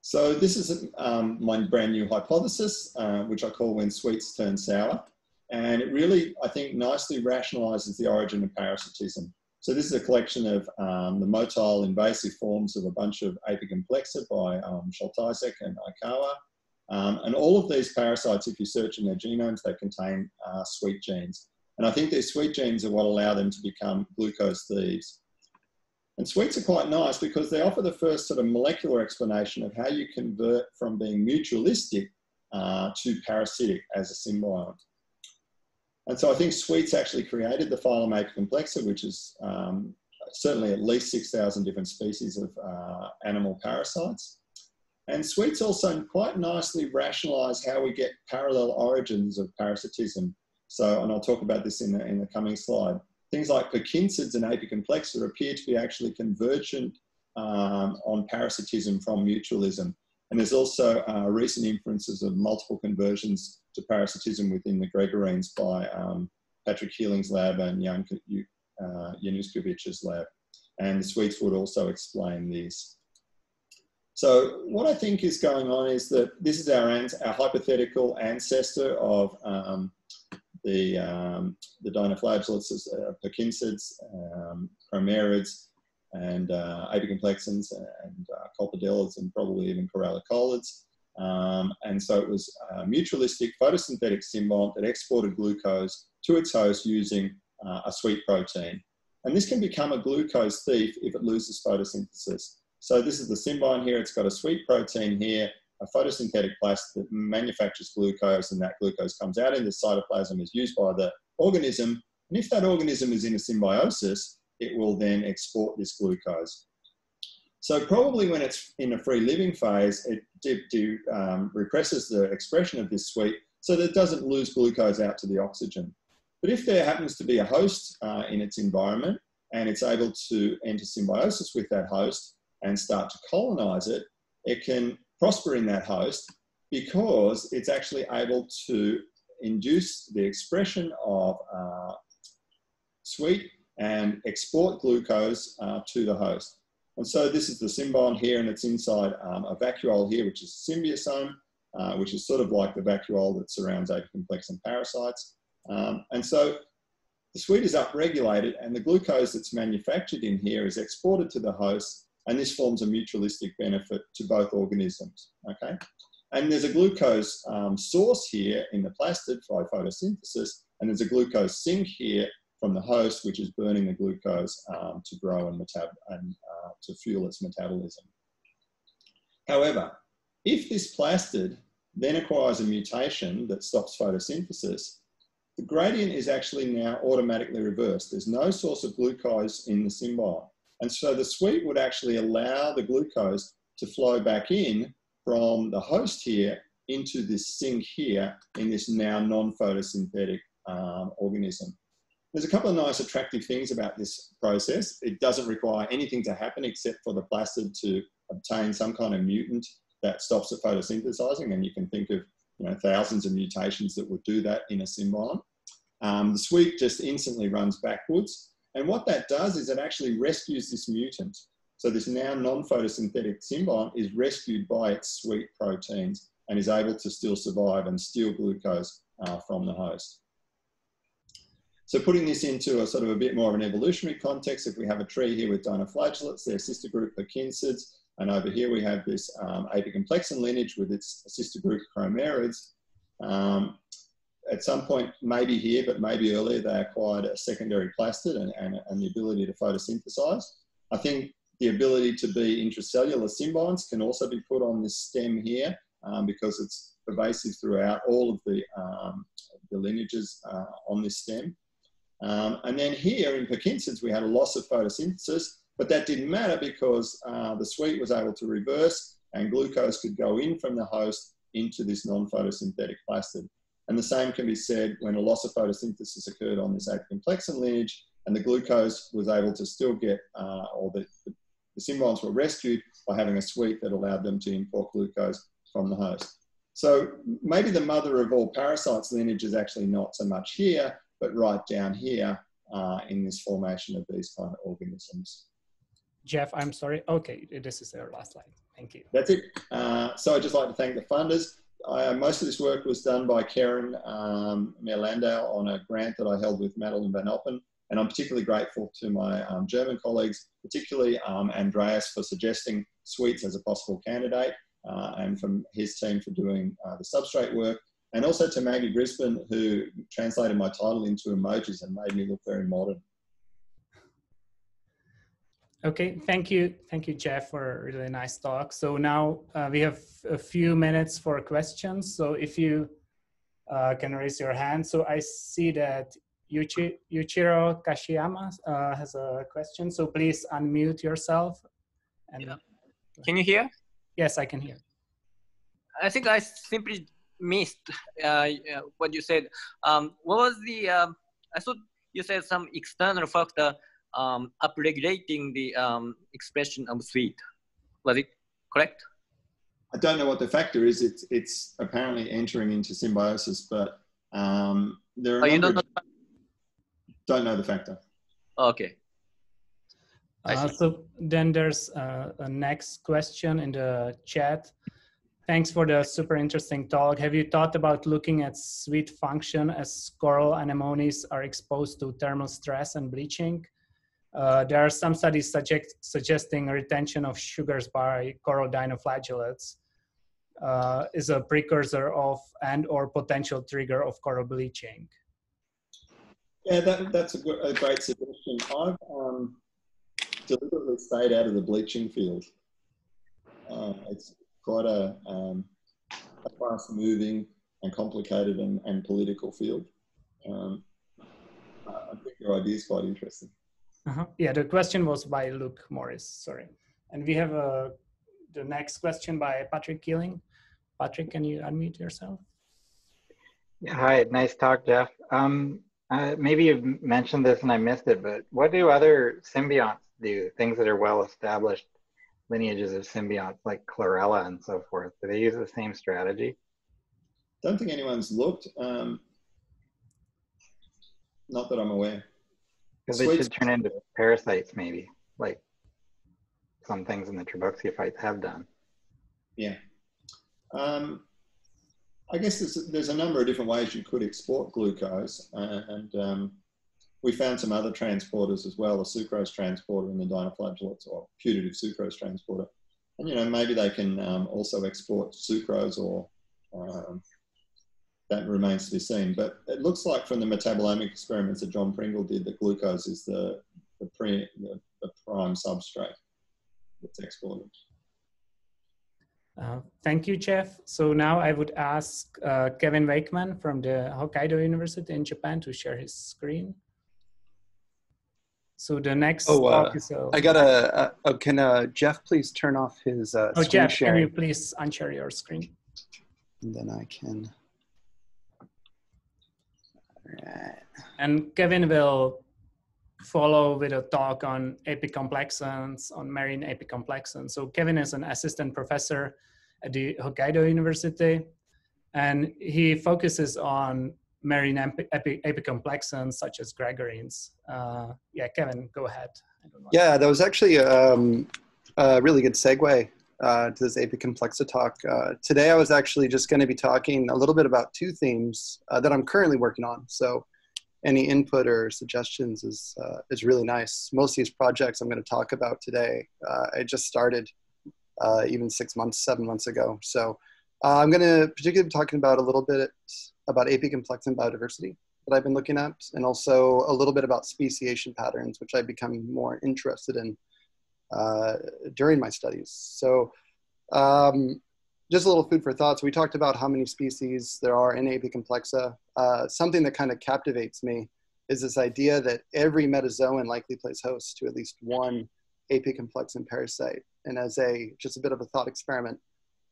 So this is um, my brand new hypothesis, uh, which I call when sweets turn sour. And it really, I think, nicely rationalizes the origin of parasitism. So this is a collection of um, the motile invasive forms of a bunch of Apicomplexa by um, and Aikawa. Um, and all of these parasites, if you search in their genomes, they contain uh, sweet genes. And I think these sweet genes are what allow them to become glucose thieves. And sweets are quite nice because they offer the first sort of molecular explanation of how you convert from being mutualistic uh, to parasitic as a symbiont. And so I think sweets actually created the phylum Apicomplexa, which is um, certainly at least 6,000 different species of uh, animal parasites. And Sweets also quite nicely rationalize how we get parallel origins of parasitism. So, and I'll talk about this in the, in the coming slide. Things like Perkinsids and apicomplexa appear to be actually convergent um, on parasitism from mutualism. And there's also uh, recent inferences of multiple conversions to parasitism within the Gregarines by um, Patrick Keeling's lab and Jan uh, Janouškovec's lab. And the Sweets would also explain this. So what I think is going on is that this is our, our hypothetical ancestor of um, the, um, the dinoflagellates, uh, um, chromerids, and uh, apicomplexans and uh, and probably even corallicolids. Um, and so it was a mutualistic photosynthetic symbiont that exported glucose to its host using uh, a sweet protein. And this can become a glucose thief if it loses photosynthesis. So this is the symbiont here. It's got a sweet protein here, a photosynthetic plast that manufactures glucose, and that glucose comes out in the cytoplasm, is used by the organism. And if that organism is in a symbiosis, it will then export this glucose. So probably when it's in a free living phase, it do, do, um, represses the expression of this sweet so that it doesn't lose glucose out to the oxygen. But if there happens to be a host uh, in its environment and it's able to enter symbiosis with that host and start to colonize it, it can prosper in that host because it's actually able to induce the expression of uh, sweet and export glucose uh, to the host. And so this is the symbiont here, and it's inside um, a vacuole here, which is symbiosome, uh, which is sort of like the vacuole that surrounds apicomplexan parasites. Um, and so the sweet is upregulated, and the glucose that's manufactured in here is exported to the host, and this forms a mutualistic benefit to both organisms. Okay, and there's a glucose um, source here in the plastid by photosynthesis, and there's a glucose sink here from the host, which is burning the glucose um, to grow and, and uh, to fuel its metabolism. However, if this plastid then acquires a mutation that stops photosynthesis, the gradient is actually now automatically reversed. There's no source of glucose in the symbiont. And so the sweet would actually allow the glucose to flow back in from the host here into this sink here in this now non-photosynthetic um, organism. There's a couple of nice attractive things about this process. It doesn't require anything to happen except for the plastid to obtain some kind of mutant that stops it photosynthesizing. And you can think of you know, thousands of mutations that would do that in a symbiont. Um, the sweet just instantly runs backwards. And what that does is it actually rescues this mutant. So this now non-photosynthetic symbiont is rescued by its sweet proteins and is able to still survive and steal glucose uh, from the host. So putting this into a sort of a bit more of an evolutionary context, if we have a tree here with dinoflagellates, their sister group Perkinsids, and over here we have this um, apicomplexan lineage with its sister group chromerids. Um, at some point, maybe here, but maybe earlier, they acquired a secondary plastid and, and, and the ability to photosynthesize. I think the ability to be intracellular symbionts can also be put on this stem here um, because it's pervasive throughout all of the, um, the lineages uh, on this stem. Um, and then here in Perkinsids, we had a loss of photosynthesis, but that didn't matter because uh, the sweet was able to reverse and glucose could go in from the host into this non-photosynthetic plastid. And the same can be said when a loss of photosynthesis occurred on this apicomplexan lineage and the glucose was able to still get, uh, or the, the symbionts were rescued by having a sweet that allowed them to import glucose from the host. So maybe the mother of all parasites lineage is actually not so much here, but right down here uh, in this formation of these kind of organisms. Geoff, I'm sorry. Okay, this is our last slide. Thank you. That's it. Uh, so I'd just like to thank the funders. I, most of this work was done by Karen um, on a grant that I held with Madeleine Van Oppen. And I'm particularly grateful to my um, German colleagues, particularly um, Andreas for suggesting sweets as a possible candidate, uh, and from his team for doing uh, the substrate work and also to Maggi Brisbin, who translated my title into emojis and made me look very modern. Okay, thank you. Thank you, Geoff, for a really nice talk. So now uh, we have a few minutes for questions. So if you uh, can raise your hand. So I see that Yuchi, Yuichiro Kashiyama uh, has a question. So please unmute yourself. And yeah. Can you hear? Yes, I can hear. I think I simply missed uh, what you said. Um, what was the? Um, I thought you said some external factor um, upregulating the um, expression of sweet. Was it correct? I don't know what the factor is. It's it's apparently entering into symbiosis, but um, there are. Oh, you don't know. Don't know the factor. Okay. Uh, so then there's uh, a next question in the chat. Thanks for the super interesting talk. Have you thought about looking at sweet function as coral anemones are exposed to thermal stress and bleaching? Uh, there are some studies suggest, suggesting retention of sugars by coral dinoflagellates uh, is a precursor of and or potential trigger of coral bleaching. Yeah, that, that's a, a, great suggestion. I've um, deliberately stayed out of the bleaching field. Uh, it's quite a, um, a fast moving and complicated and, and political field. Um, I think your idea is quite interesting. Uh-huh. Yeah, the question was by Luke Morris, sorry. And we have uh, the next question by Patrick Keeling. Patrick, can you unmute yourself? Yeah, hi, nice talk, Geoff. Um, uh, maybe you've mentioned this and I missed it, but what do other symbionts do? Things that are well established lineages of symbionts like chlorella and so forth. Do they use the same strategy? Don't think anyone's looked. Um, not that I'm aware. Because they should turn into parasites, maybe, like some things in the fights have done. Yeah. Um, I guess there's, there's a number of different ways you could export glucose, uh, and um, we found some other transporters as well, a sucrose transporter in the dinoflagellates or putative sucrose transporter. And, you know, maybe they can um, also export sucrose or um, that remains to be seen. But it looks like from the metabolomic experiments that John Pringle did that glucose is the, the, pre, the, the prime substrate that's exported. Uh, thank you, Geoff. So now I would ask uh, Kevin Wakeman from the Hokkaido University in Japan to share his screen. So the next oh, uh, is, uh, I got a, uh, can uh, Geoff please turn off his uh, oh, Geoff, sharing? can you please unshare your screen? And then I can. And Kevin will follow with a talk on apicomplexans, on marine apicomplexans. So Kevin is an assistant professor at the Hokkaido University, and he focuses on marine epi apicomplexans such as gregarines. Uh, yeah, Kevin, go ahead. Yeah, that was actually um, a really good segue uh, to this apicomplexa talk. Uh, today I was actually just going to be talking a little bit about two themes uh, that I'm currently working on. So any input or suggestions is, uh, is really nice. Most of these projects I'm going to talk about today, uh, I just started uh, even six months, seven months ago. So I'm going to particularly be talking about a little bit about apicomplexan biodiversity that I've been looking at, and also a little bit about speciation patterns, which I've become more interested in uh, during my studies. So um, just a little food for thought. So we talked about how many species there are in Apicomplexa. Uh, something that kind of captivates me is this idea that every metazoan likely plays host to at least one apicomplexan parasite. And as a just a bit of a thought experiment,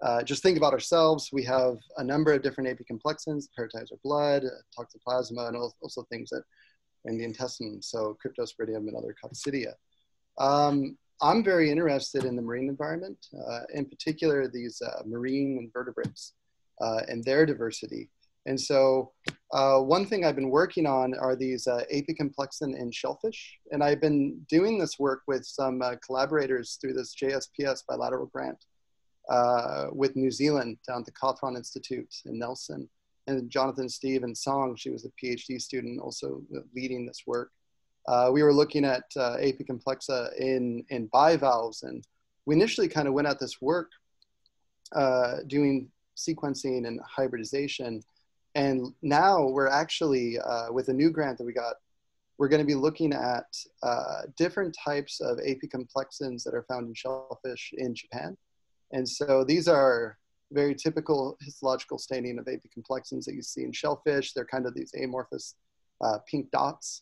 uh, just think about ourselves. We have a number of different apicomplexans, parasitize our blood, toxoplasma, and also things that in the intestine, so cryptosporidium and other coccidia. Um, I'm very interested in the marine environment, uh, in particular these uh, marine invertebrates uh, and their diversity. And so uh, one thing I've been working on are these uh, apicomplexan in shellfish. And I've been doing this work with some uh, collaborators through this JSPS bilateral grant with New Zealand down at the Cawthron Institute in Nelson. And Jonathan Steve and Song, she was a PhD student also leading this work uh, we were looking at uh, apicomplexa in, in bivalves. And we initially kind of went at this work uh, doing sequencing and hybridization. And now we're actually, uh, with a new grant that we got, we're going to be looking at uh, different types of apicomplexans that are found in shellfish in Japan. And so these are very typical histological staining of apicomplexans that you see in shellfish. They're kind of these amorphous uh, pink dots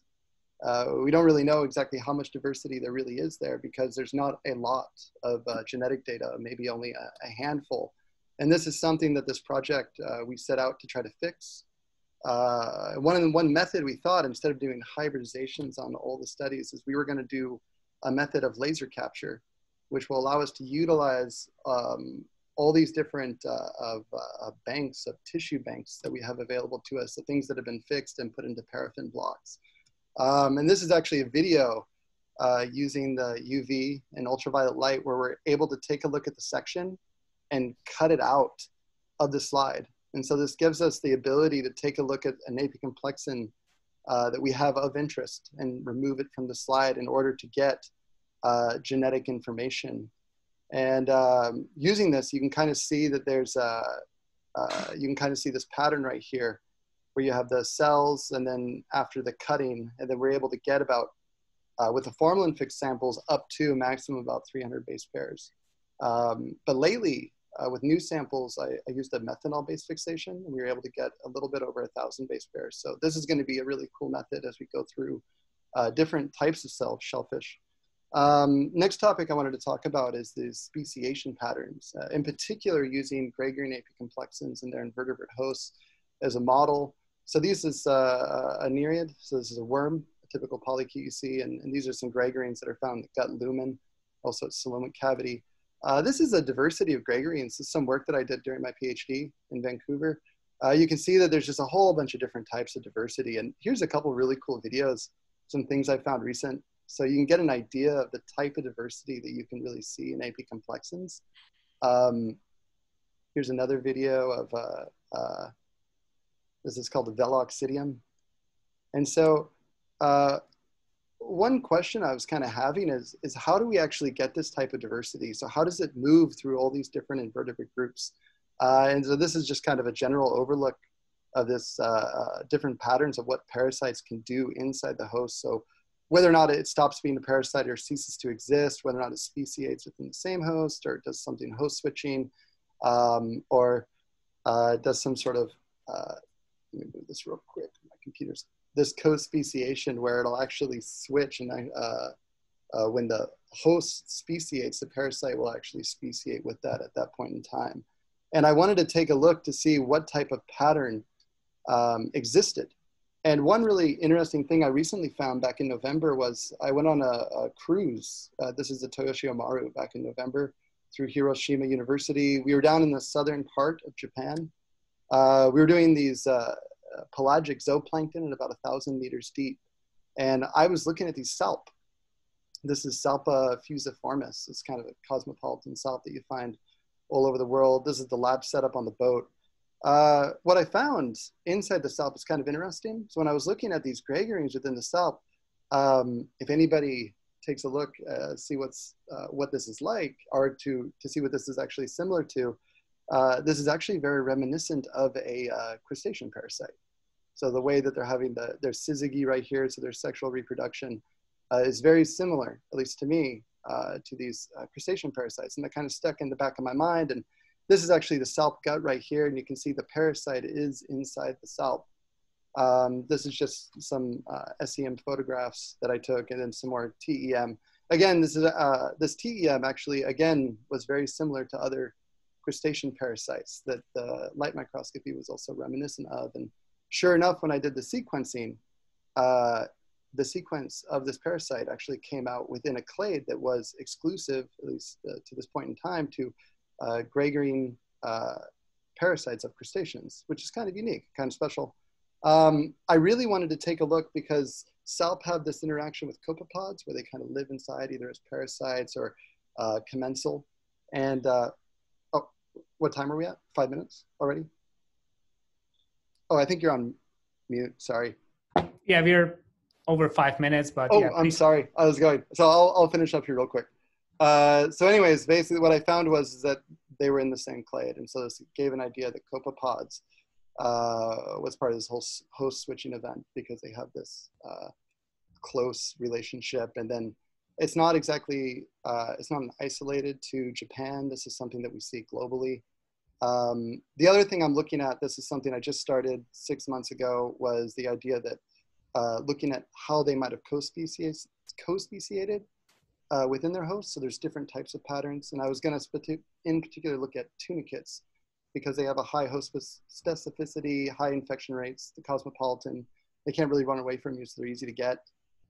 uh, we don't really know exactly how much diversity there really is there because there's not a lot of uh, genetic data, maybe only a, a, handful And this is something that this project uh, we set out to try to fix. Uh, one, one method we thought, instead of doing hybridizations on all the studies, is we were going to do a method of laser capture, which will allow us to utilize um, all these different uh, of, uh, banks, of tissue banks that we have available to us, the things that have been fixed and put into paraffin blocks. Um, and this is actually a video uh, using the UV and ultraviolet light where we're able to take a look at the section and cut it out of the slide. And so this gives us the ability to take a look at an apicomplexan uh, that we have of interest and remove it from the slide in order to get uh, genetic information. And um, using this, you can kind of see that there's a, uh, you can kind of see this pattern right here where you have the cells and then after the cutting, and then we're able to get about, uh, with the formalin fixed samples, up to a maximum about 300 base pairs. Um, but lately, uh, with new samples, I, I used a methanol-based fixation, and we were able to get a little bit over a thousand base pairs. So this is going to be a really cool method as we go through uh, different types of cell shellfish. Um, next topic I wanted to talk about is the speciation patterns, uh, in particular using gregarine apicomplexans in their invertebrate hosts as a model. So this is uh, a nereid, so this is a worm, a typical polychaete you see, and, and these are some gregarines that are found in the gut lumen, also coelomic cavity. Uh, this is a diversity of gregarines. This is some work that I did during my PhD in Vancouver. Uh, you can see that there's just a whole bunch of different types of diversity. And here's a couple really cool videos, some things I found recent. So you can get an idea of the type of diversity that you can really see in apicomplexans. Um, here's another video of, uh, uh, this is called the Veloxidium. And so uh, one question I was kind of having is, is how do we actually get this type of diversity? So how does it move through all these different invertebrate groups? Uh, and so this is just kind of a general overlook of this uh, uh, different patterns of what parasites can do inside the host. So whether or not it stops being a parasite or ceases to exist, whether or not it speciates within the same host or does something host switching, um, or uh, does some sort of, uh, let me move this real quick, my computer's this co-speciation where it'll actually switch and uh, uh, when the host speciates, the parasite will actually speciate with that at that point in time. And I wanted to take a look to see what type of pattern um, existed. And one really interesting thing I recently found back in November was I went on a, a cruise. Uh, this is the Toyoshio Maru back in November through Hiroshima University. We were down in the southern part of Japan. Uh, we were doing these uh, pelagic zooplankton at about a thousand meters deep. And I was looking at these salp. This is Salpa fusiformis. It's kind of a cosmopolitan salp that you find all over the world. This is the lab setup on the boat. Uh, what I found inside the salp is kind of interesting. So when I was looking at these gregarines within the salp, um, if anybody takes a look, uh, see what's uh, what this is like, or to to see what this is actually similar to, uh, this is actually very reminiscent of a uh, crustacean parasite. So the way that they're having the, their syzygy right here, so their sexual reproduction, uh, is very similar, at least to me, uh, to these uh, crustacean parasites. And that kind of stuck in the back of my mind. And this is actually the salp gut right here. And you can see the parasite is inside the salp. Um, this is just some SEM photographs that I took and then some more TEM. Again, this, is, this TEM actually, again, was very similar to other crustacean parasites that the light microscopy was also reminiscent of. And sure enough, when I did the sequencing, uh, the sequence of this parasite actually came out within a clade that was exclusive, at least uh, to this point in time, to uh, uh, parasites of crustaceans, which is kind of unique, kind of special. Um, I really wanted to take a look because salp have this interaction with copepods where they kind of live inside either as parasites or uh, commensal. And uh, what time are we at? Five minutes already? Oh, I think you're on mute. Sorry. Yeah, we're over five minutes, but oh, yeah, I'm sorry. I was going. So I'll, I'll finish up here real quick. Uh, so, anyways, basically, what I found was that they were in the same clade, and so this gave an idea that copepods uh, was part of this whole host switching event because they have this uh, close relationship, and then it's not exactly uh, it's not isolated to Japan. This is something that we see globally. Um, the other thing I'm looking at, this is something I just started six months ago, was the idea that uh, looking at how they might have co-speciated uh, within their host. So there's different types of patterns. And I was gonna in particular look at tunicates because they have a high host specificity, high infection rates, the cosmopolitan. They can't really run away from you, so they're easy to get.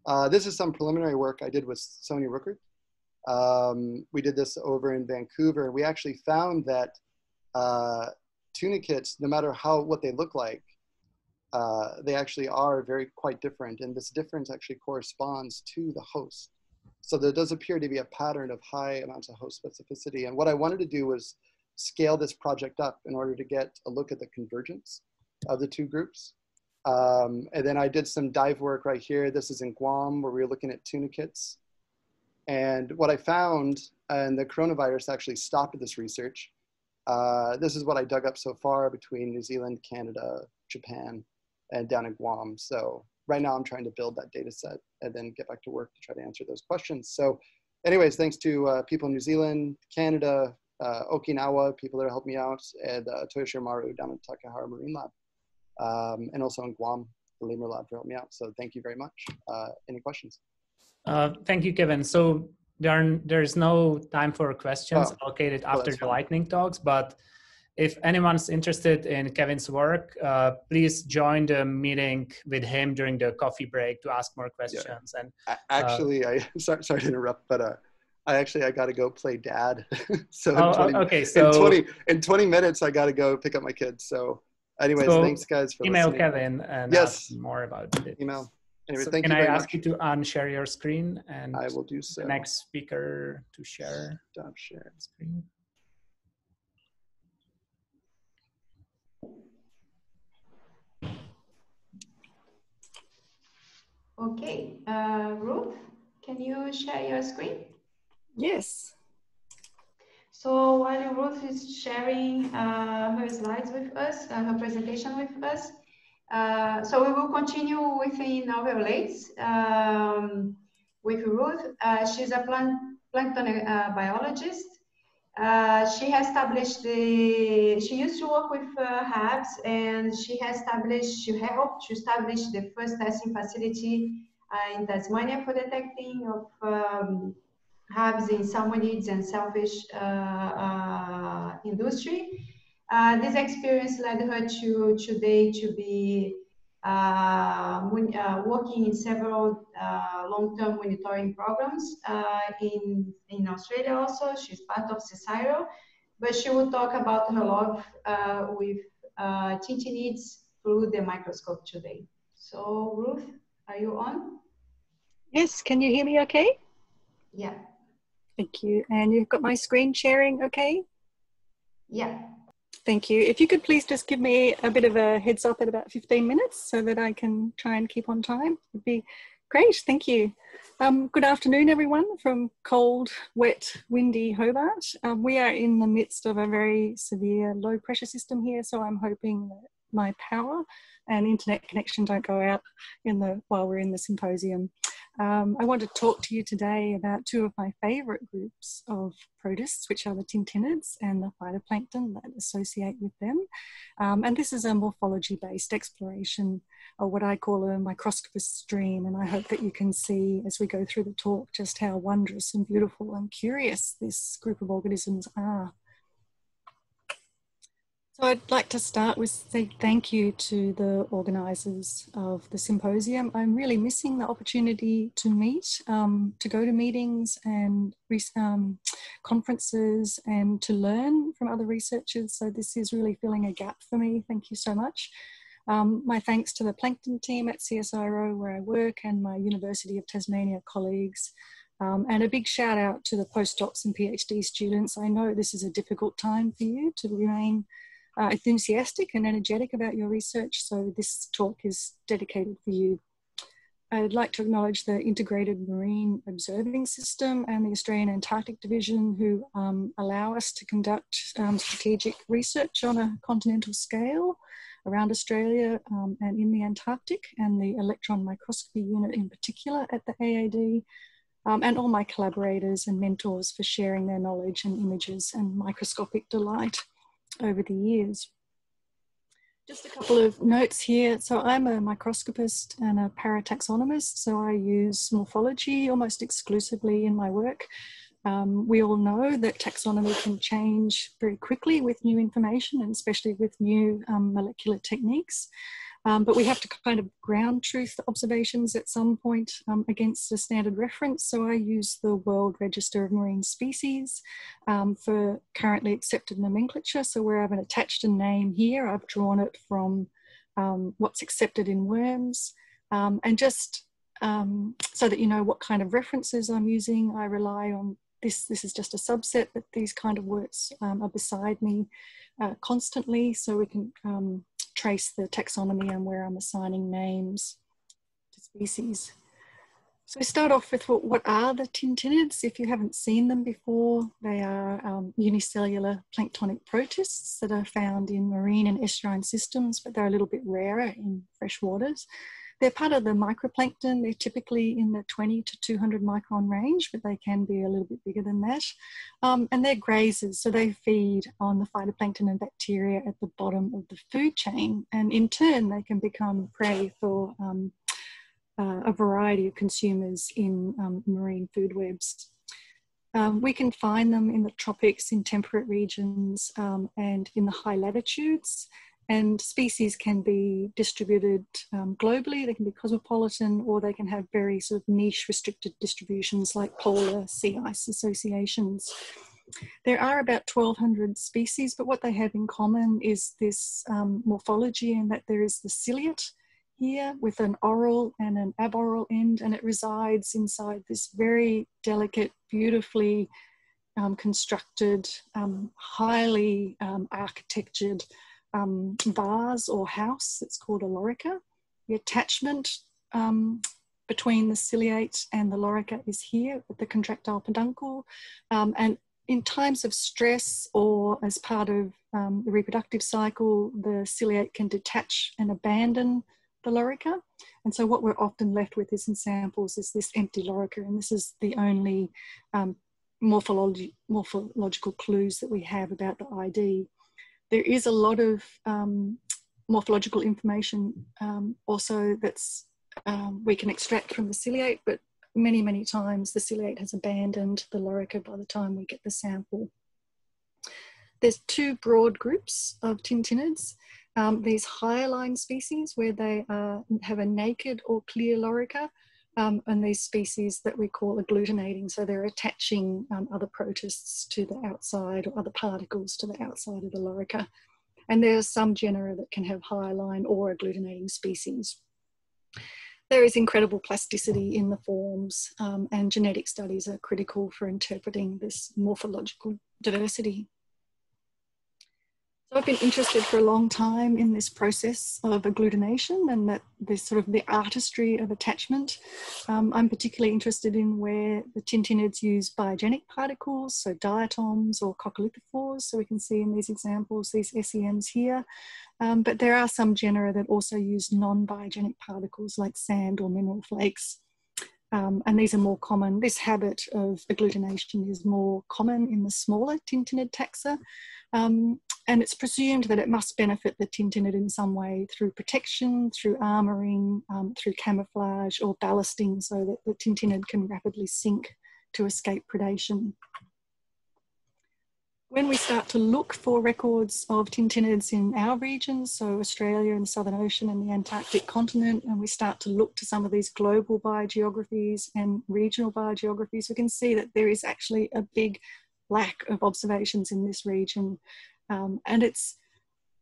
Uh, this is some preliminary work I did with Sonia Rueckert. Um, we did this over in Vancouver, and we actually found that uh, tunicates, no matter how what they look like, uh, they actually are very quite different, and this difference actually corresponds to the host. So there does appear to be a pattern of high amounts of host specificity. And what I wanted to do was scale this project up in order to get a look at the convergence of the two groups. Um, and then I did some dive work right here. This is in Guam where we were looking at tunicates. And what I found, and the coronavirus actually stopped this research. Uh, this is what I dug up so far between New Zealand, Canada, Japan, and down in Guam. So right now I'm trying to build that data set and then get back to work to try to answer those questions. So anyways, thanks to uh, people in New Zealand, Canada, uh, Okinawa, people that helped me out, and uh, Toyoshio Maru down at Takehara Marine Lab, um, and also in Guam, the Lemur Lab to help me out. So thank you very much. Uh, any questions? Uh, thank you, Kevin. So there, there's no time for questions Oh, allocated well, after the fine. lightning talks, but if anyone's interested in Kevin's work, uh, please join the meeting with him during the coffee break to ask more questions. And A- Actually, I sorry, sorry to interrupt, but uh, I actually I got to go play dad. so in oh, 20, okay, in 20 in 20 minutes I got to go pick up my kids. So anyways, So thanks guys for email listening. Kevin and Yes. ask more about it. Email. Anyway, So thank can you I ask much. you to unshare your screen and I will do so. the next speaker to share Stop share. screen? Okay, uh, Ruth, can you share your screen? Yes. So while Ruth is sharing uh, her slides with us, uh, her presentation with us, uh, so we will continue within our relates um, with Ruth. Uh, she's a plant, plankton uh, biologist. Uh, she has established the, she used to work with HABs and she has established, she helped to establish the first testing facility in Tasmania for detecting of um, hubs in salmonids and selfish uh, uh, industry. Uh, this experience led her to today to be working in several uh, long-term monitoring programs uh, in, in Australia also. She's part of CSIRO, but she will talk about her love uh, with uh, tintinnids through the microscope today. So Ruth, are you on? Yes, can you hear me okay? Yeah, Thank you. And you've got my screen sharing okay? yeah. Thank you. If you could please just give me a bit of a heads up at about 15 minutes so that I can try and keep on time, it would be great. Thank you. Um, good afternoon, everyone, from cold, wet, windy Hobart. Um, we are in the midst of a very severe low pressure system here, so I'm hoping that my power and internet connection don't go out in the while we're in the symposium. Um, I want to talk to you today about two of my favourite groups of protists, which are the tintinnids and the phytoplankton that associate with them. Um, and this is a morphology based exploration of what I call a microscopist stream. And I hope that you can see as we go through the talk just how wondrous and beautiful and curious this group of organisms are. So I'd like to start with say thank you to the organisers of the symposium. I'm really missing the opportunity to meet, um, to go to meetings and um, conferences and to learn from other researchers. So this is really filling a gap for me. Thank you so much. Um, my thanks to the plankton team at CSIRO where I work and my University of Tasmania colleagues. Um, and a big shout out to the postdocs and PhD students. I know this is a difficult time for you to remain uh, enthusiastic and energetic about your research, so this talk is dedicated for you. I'd like to acknowledge the Integrated Marine Observing System and the Australian Antarctic Division who um, allow us to conduct um, strategic research on a continental scale around Australia um, and in the Antarctic, and the Electron Microscopy Unit in particular at the AAD, um, and all my collaborators and mentors for sharing their knowledge and images and microscopic delight over the years. Just a couple of notes here. So I'm a microscopist and a parataxonomist, so I use morphology almost exclusively in my work. Um, we all know that taxonomy can change very quickly with new information and especially with new um, molecular techniques. Um, but we have to kind of ground truth the observations at some point um, against a standard reference. So I use the World Register of Marine Species um, for currently accepted nomenclature. So where I've attached a name here, I've drawn it from um, what's accepted in WoRMS. Um, and just um, so that you know what kind of references I'm using, I rely on this. This is just a subset, but these kind of words are beside me uh, constantly. So we can trace the taxonomy and where I'm assigning names to species. So we start off with what, what are the tintinnids? If you haven't seen them before, they are um, unicellular planktonic protists that are found in marine and estuarine systems, but they're a little bit rarer in fresh waters. They're part of the microplankton. They're typically in the 20 to 200 micron range, but they can be a little bit bigger than that. Um, and they're grazers, so they feed on the phytoplankton and bacteria at the bottom of the food chain. And in turn, they can become prey for um, uh, a variety of consumers in um, marine food webs. Um, we can find them in the tropics, in temperate regions, um, and in the high latitudes. And species can be distributed um, globally, they can be cosmopolitan, or they can have very sort of niche restricted distributions like polar sea ice associations. There are about 1,200 species, but what they have in common is this um, morphology and that there is the ciliate here with an oral and an aboral end, and it resides inside this very delicate, beautifully um, constructed, um, highly um, architectured um, vase or house that's called a lorica. The attachment um, between the ciliate and the lorica is here the contractile peduncle. Um, and in times of stress or as part of um, the reproductive cycle, the ciliate can detach and abandon the lorica. And so what we're often left with is in samples is this empty lorica. And this is the only um, morphology, morphological clues that we have about the ID there is a lot of um, morphological information um, also that's um, we can extract from the ciliate, but many, many times the ciliate has abandoned the lorica by the time we get the sample. There's two broad groups of tintinnids. Um, these hyaline species where they uh, have a naked or clear lorica, um, and these species that we call agglutinating. So they're attaching um, other protists to the outside or other particles to the outside of the lorica. And there are some genera that can have hyaline or agglutinating species. There is incredible plasticity in the forms um, and genetic studies are critical for interpreting this morphological diversity. So I've been interested for a long time in this process of agglutination and that this sort of the artistry of attachment. Um, I'm particularly interested in where the tintinnids use biogenic particles, so diatoms or coccolithophores. So we can see in these examples, these SEMs here. Um, but there are some genera that also use non-biogenic particles like sand or mineral flakes. Um, and these are more common. This habit of agglutination is more common in the smaller tintinnid taxa. Um, and it's presumed that it must benefit the tintinnid in some way through protection, through armoring, um, through camouflage or ballasting so that the tintinnid can rapidly sink to escape predation. When we start to look for records of tintinnids in our regions, so Australia and the Southern Ocean and the Antarctic continent, and we start to look to some of these global biogeographies and regional biogeographies, we can see that there is actually a big lack of observations in this region um, and it's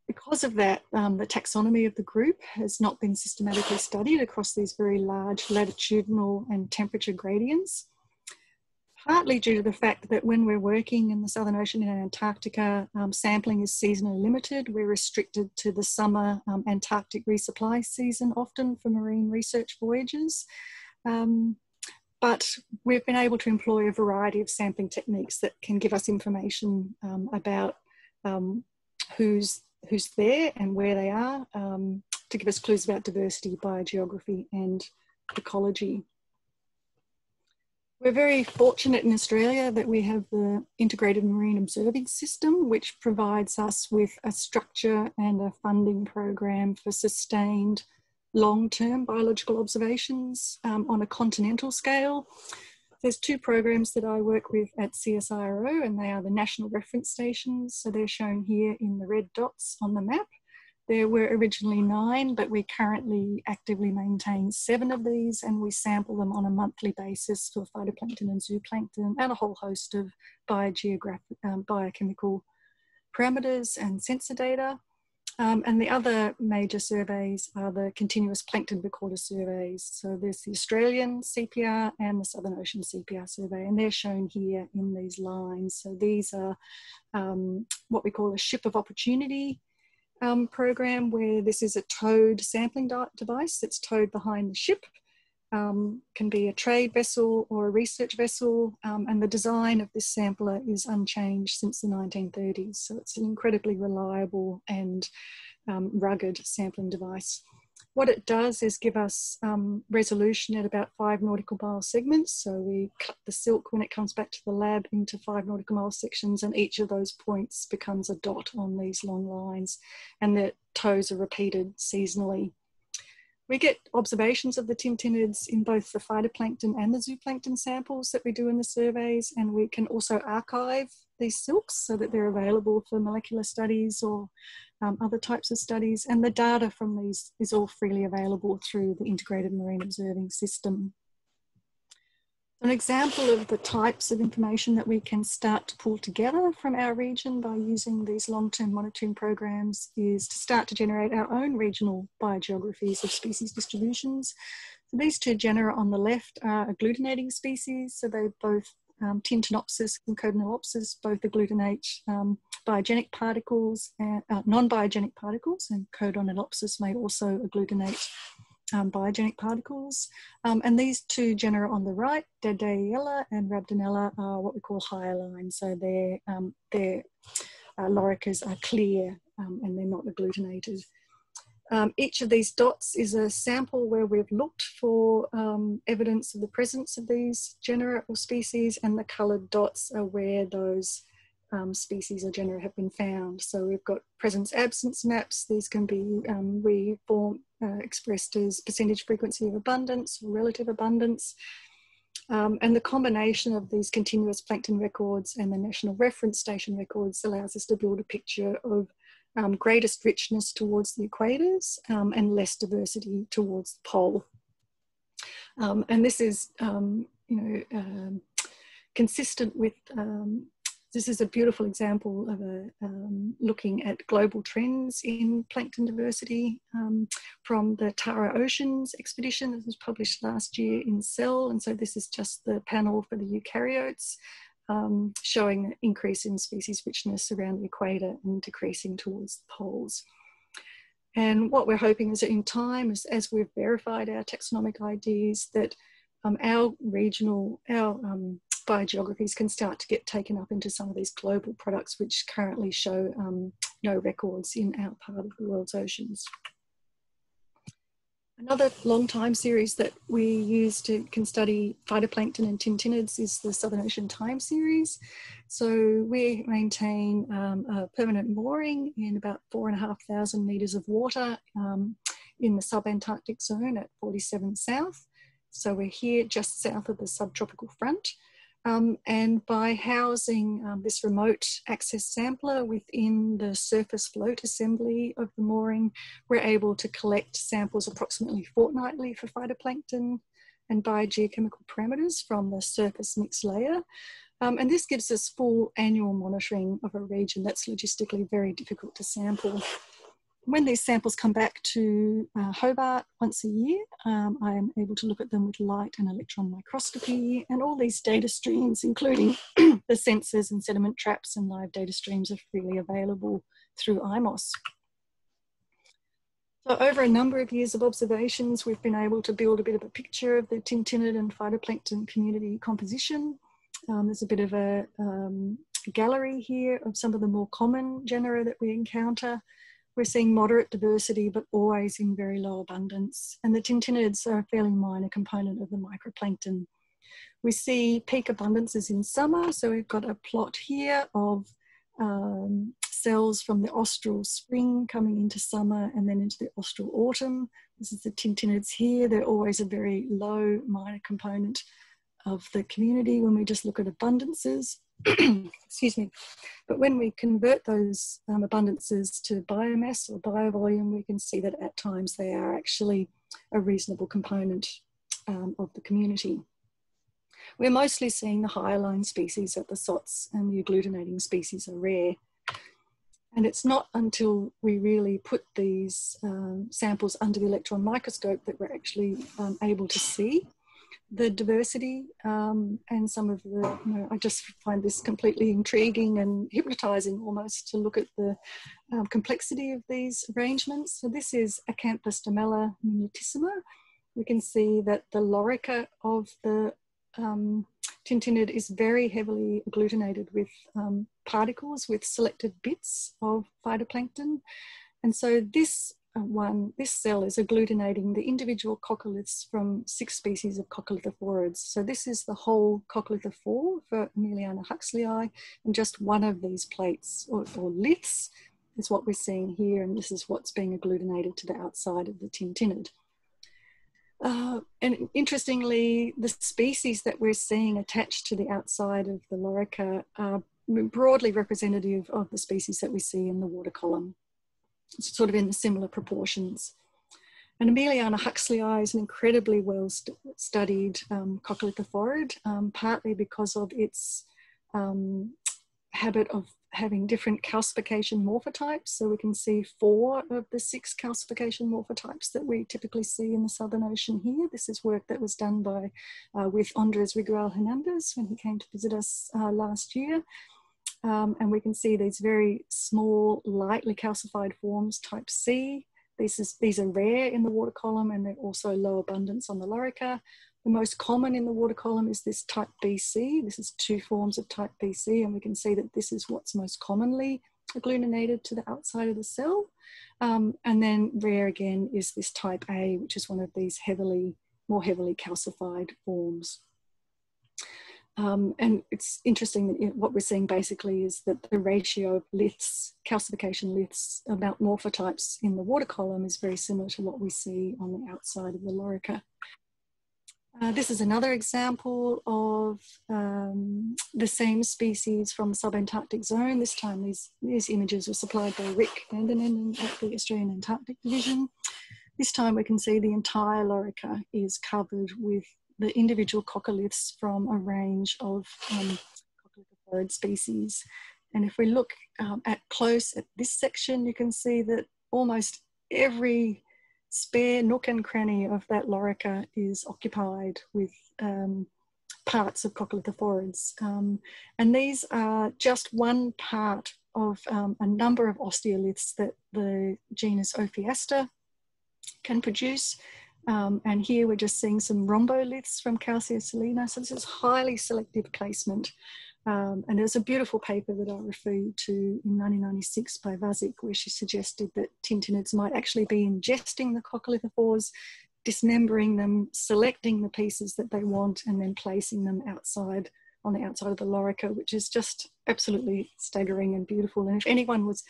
because of that, um, the taxonomy of the group has not been systematically studied across these very large latitudinal and temperature gradients. Partly due to the fact that when we're working in the Southern Ocean and Antarctica, um, sampling is seasonally limited. We're restricted to the summer um, Antarctic resupply season often for marine research voyages. Um, but we've been able to employ a variety of sampling techniques that can give us information um, about um, who's who's there and where they are um, to give us clues about diversity, biogeography, and ecology. We're very fortunate in Australia that we have the Integrated Marine Observing System, which provides us with a structure and a funding program for sustained long-term biological observations um, on a continental scale There's two programs that I work with at CSIRO, and they are the national reference stations. So they're shown here in the red dots on the map. There were originally nine, but we currently actively maintain seven of these, and we sample them on a monthly basis for phytoplankton and zooplankton and a whole host of biogeographic, um, biochemical parameters and sensor data. Um, and the other major surveys are the continuous plankton recorder surveys. So there's the Australian CPR and the Southern Ocean CPR survey, and they're shown here in these lines. So these are um, what we call a ship of opportunity um, program, where this is a towed sampling device that's towed behind the ship um, can be a trade vessel or a research vessel, um, and the design of this sampler is unchanged since the 1930s. So it's an incredibly reliable and um, rugged sampling device. What it does is give us um, resolution at about five nautical mile segments. So we cut the silk when it comes back to the lab into five nautical mile sections, and each of those points becomes a dot on these long lines, and the tows are repeated seasonally we get observations of the tintinnids in both the phytoplankton and the zooplankton samples that we do in the surveys, and we can also archive these silks so that they're available for molecular studies or um, other types of studies. And the data from these is all freely available through the Integrated Marine Observing System. An example of the types of information that we can start to pull together from our region by using these long-term monitoring programs is to start to generate our own regional biogeographies of species distributions. So these two genera on the left are agglutinating species, so they both um, Tintinnopsis and Codonellopsis both agglutinate um, biogenic particles, and, uh, non-biogenic particles, and Codonellopsis may also agglutinate um, biogenic particles. Um, and these two genera on the right, Dadayiella and Rhabdinella, are what we call hyaline. So their, um, their uh, loricas are clear um, and they're not agglutinated. Um, each of these dots is a sample where we've looked for um, evidence of the presence of these genera or species, and the coloured dots are where those um, species or genera have been found. So we've got presence absence maps. These can be um, reformed, uh, expressed as percentage frequency of abundance or relative abundance. Um, and the combination of these continuous plankton records and the national reference station records allows us to build a picture of um, greatest richness towards the equators um, and less diversity towards the pole. Um, and this is, you know, consistent with um, this is a beautiful example of a, um, looking at global trends in plankton diversity um, from the Tara Oceans expedition that was published last year in Cell. And so this is just the panel for the eukaryotes um, showing an increase in species richness around the equator and decreasing towards the poles. And what we're hoping is that in time, as, as we've verified our taxonomic ideas, that um, our regional, our um, biogeographies can start to get taken up into some of these global products which currently show um, no records in our part of the world's oceans. Another long time series that we use to can study phytoplankton and tintinnids is the Southern Ocean Time series. So we maintain um, a permanent mooring in about four and a half thousand meters of water um, in the subantarctic zone at 47 South. So we're here just south of the subtropical front. Um, and by housing um, this remote access sampler within the surface float assembly of the mooring, we're able to collect samples approximately fortnightly for phytoplankton and biogeochemical parameters from the surface mix layer. Um, and this gives us full annual monitoring of a region that's logistically very difficult to sample when these samples come back to uh, Hobart once a year, um, I am able to look at them with light and electron microscopy and all these data streams, including the sensors and sediment traps and live data streams are freely available through IMOS. So over a number of years of observations, we've been able to build a bit of a picture of the tintinnid and phytoplankton community composition. Um, there's a bit of a um, gallery here of some of the more common genera that we encounter. We're seeing moderate diversity, but always in very low abundance. And the tintinnids are a fairly minor component of the microplankton. We see peak abundances in summer. So we've got a plot here of um, cells from the austral spring coming into summer and then into the austral autumn. This is the tintinnids here. They're always a very low minor component of the community when we just look at abundances. Excuse me. But when we convert those um, abundances to biomass or biovolume, we can see that at times they are actually a reasonable component um, of the community. We're mostly seeing the hyaline species at the SOTS and the agglutinating species are rare. And it's not until we really put these um, samples under the electron microscope that we're actually um, able to see the diversity um, and some of the, you know, I just find this completely intriguing and hypnotizing almost to look at the um, complexity of these arrangements. So this is Acanthostomella minutissima. We can see that the lorica of the um, tintinnid is very heavily agglutinated with um, particles with selected bits of phytoplankton. And so this one, this cell is agglutinating the individual coccoliths from six species of coccolithophorids. So this is the whole coccolithophore for Emiliania huxleyi, and just one of these plates or, or liths is what we're seeing here, and this is what's being agglutinated to the outside of the tintinnid. Uh, and interestingly, the species that we're seeing attached to the outside of the lorica are broadly representative of the species that we see in the water column, sort of in the similar proportions. And Emiliania huxleyi is an incredibly well st studied um, coccolithophorid, um, partly because of its um, habit of having different calcification morphotypes. So we can see four of the six calcification morphotypes that we typically see in the Southern Ocean here. This is work that was done by uh, with Andres Rigual Hernandez when he came to visit us uh, last year. Um, and we can see these very small, lightly calcified forms, type C. This is, these are rare in the water column and they're also low abundance on the lorica. The most common in the water column is this type BC. This is two forms of type BC, and we can see that this is what's most commonly agglutinated to the outside of the cell. Um, and then rare again is this type A, which is one of these heavily, more heavily calcified forms. Um, and it's interesting that what we're seeing basically is that the ratio of liths, calcification liths, about morphotypes in the water column is very similar to what we see on the outside of the lorica. Uh, this is another example of um, the same species from the subantarctic zone. This time these, these images were supplied by Rick van den Enden at the Australian Antarctic Division. This time we can see the entire lorica is covered with the individual coccoliths from a range of um, coccolithophorid species. And if we look um, at close at this section, you can see that almost every spare nook and cranny of that lorica is occupied with um, parts of coccolithophorids. Um, and these are just one part of um, a number of osteoliths that the genus Ophiaster can produce. Um, and here we're just seeing some rhomboliths from Salina. So this is highly selective placement um, and there's a beautiful paper that I refer you to in 1996 by Vazik, where she suggested that tintinnids might actually be ingesting the coccolithophores, dismembering them, selecting the pieces that they want, and then placing them outside on the outside of the lorica, which is just absolutely staggering and beautiful. And if anyone was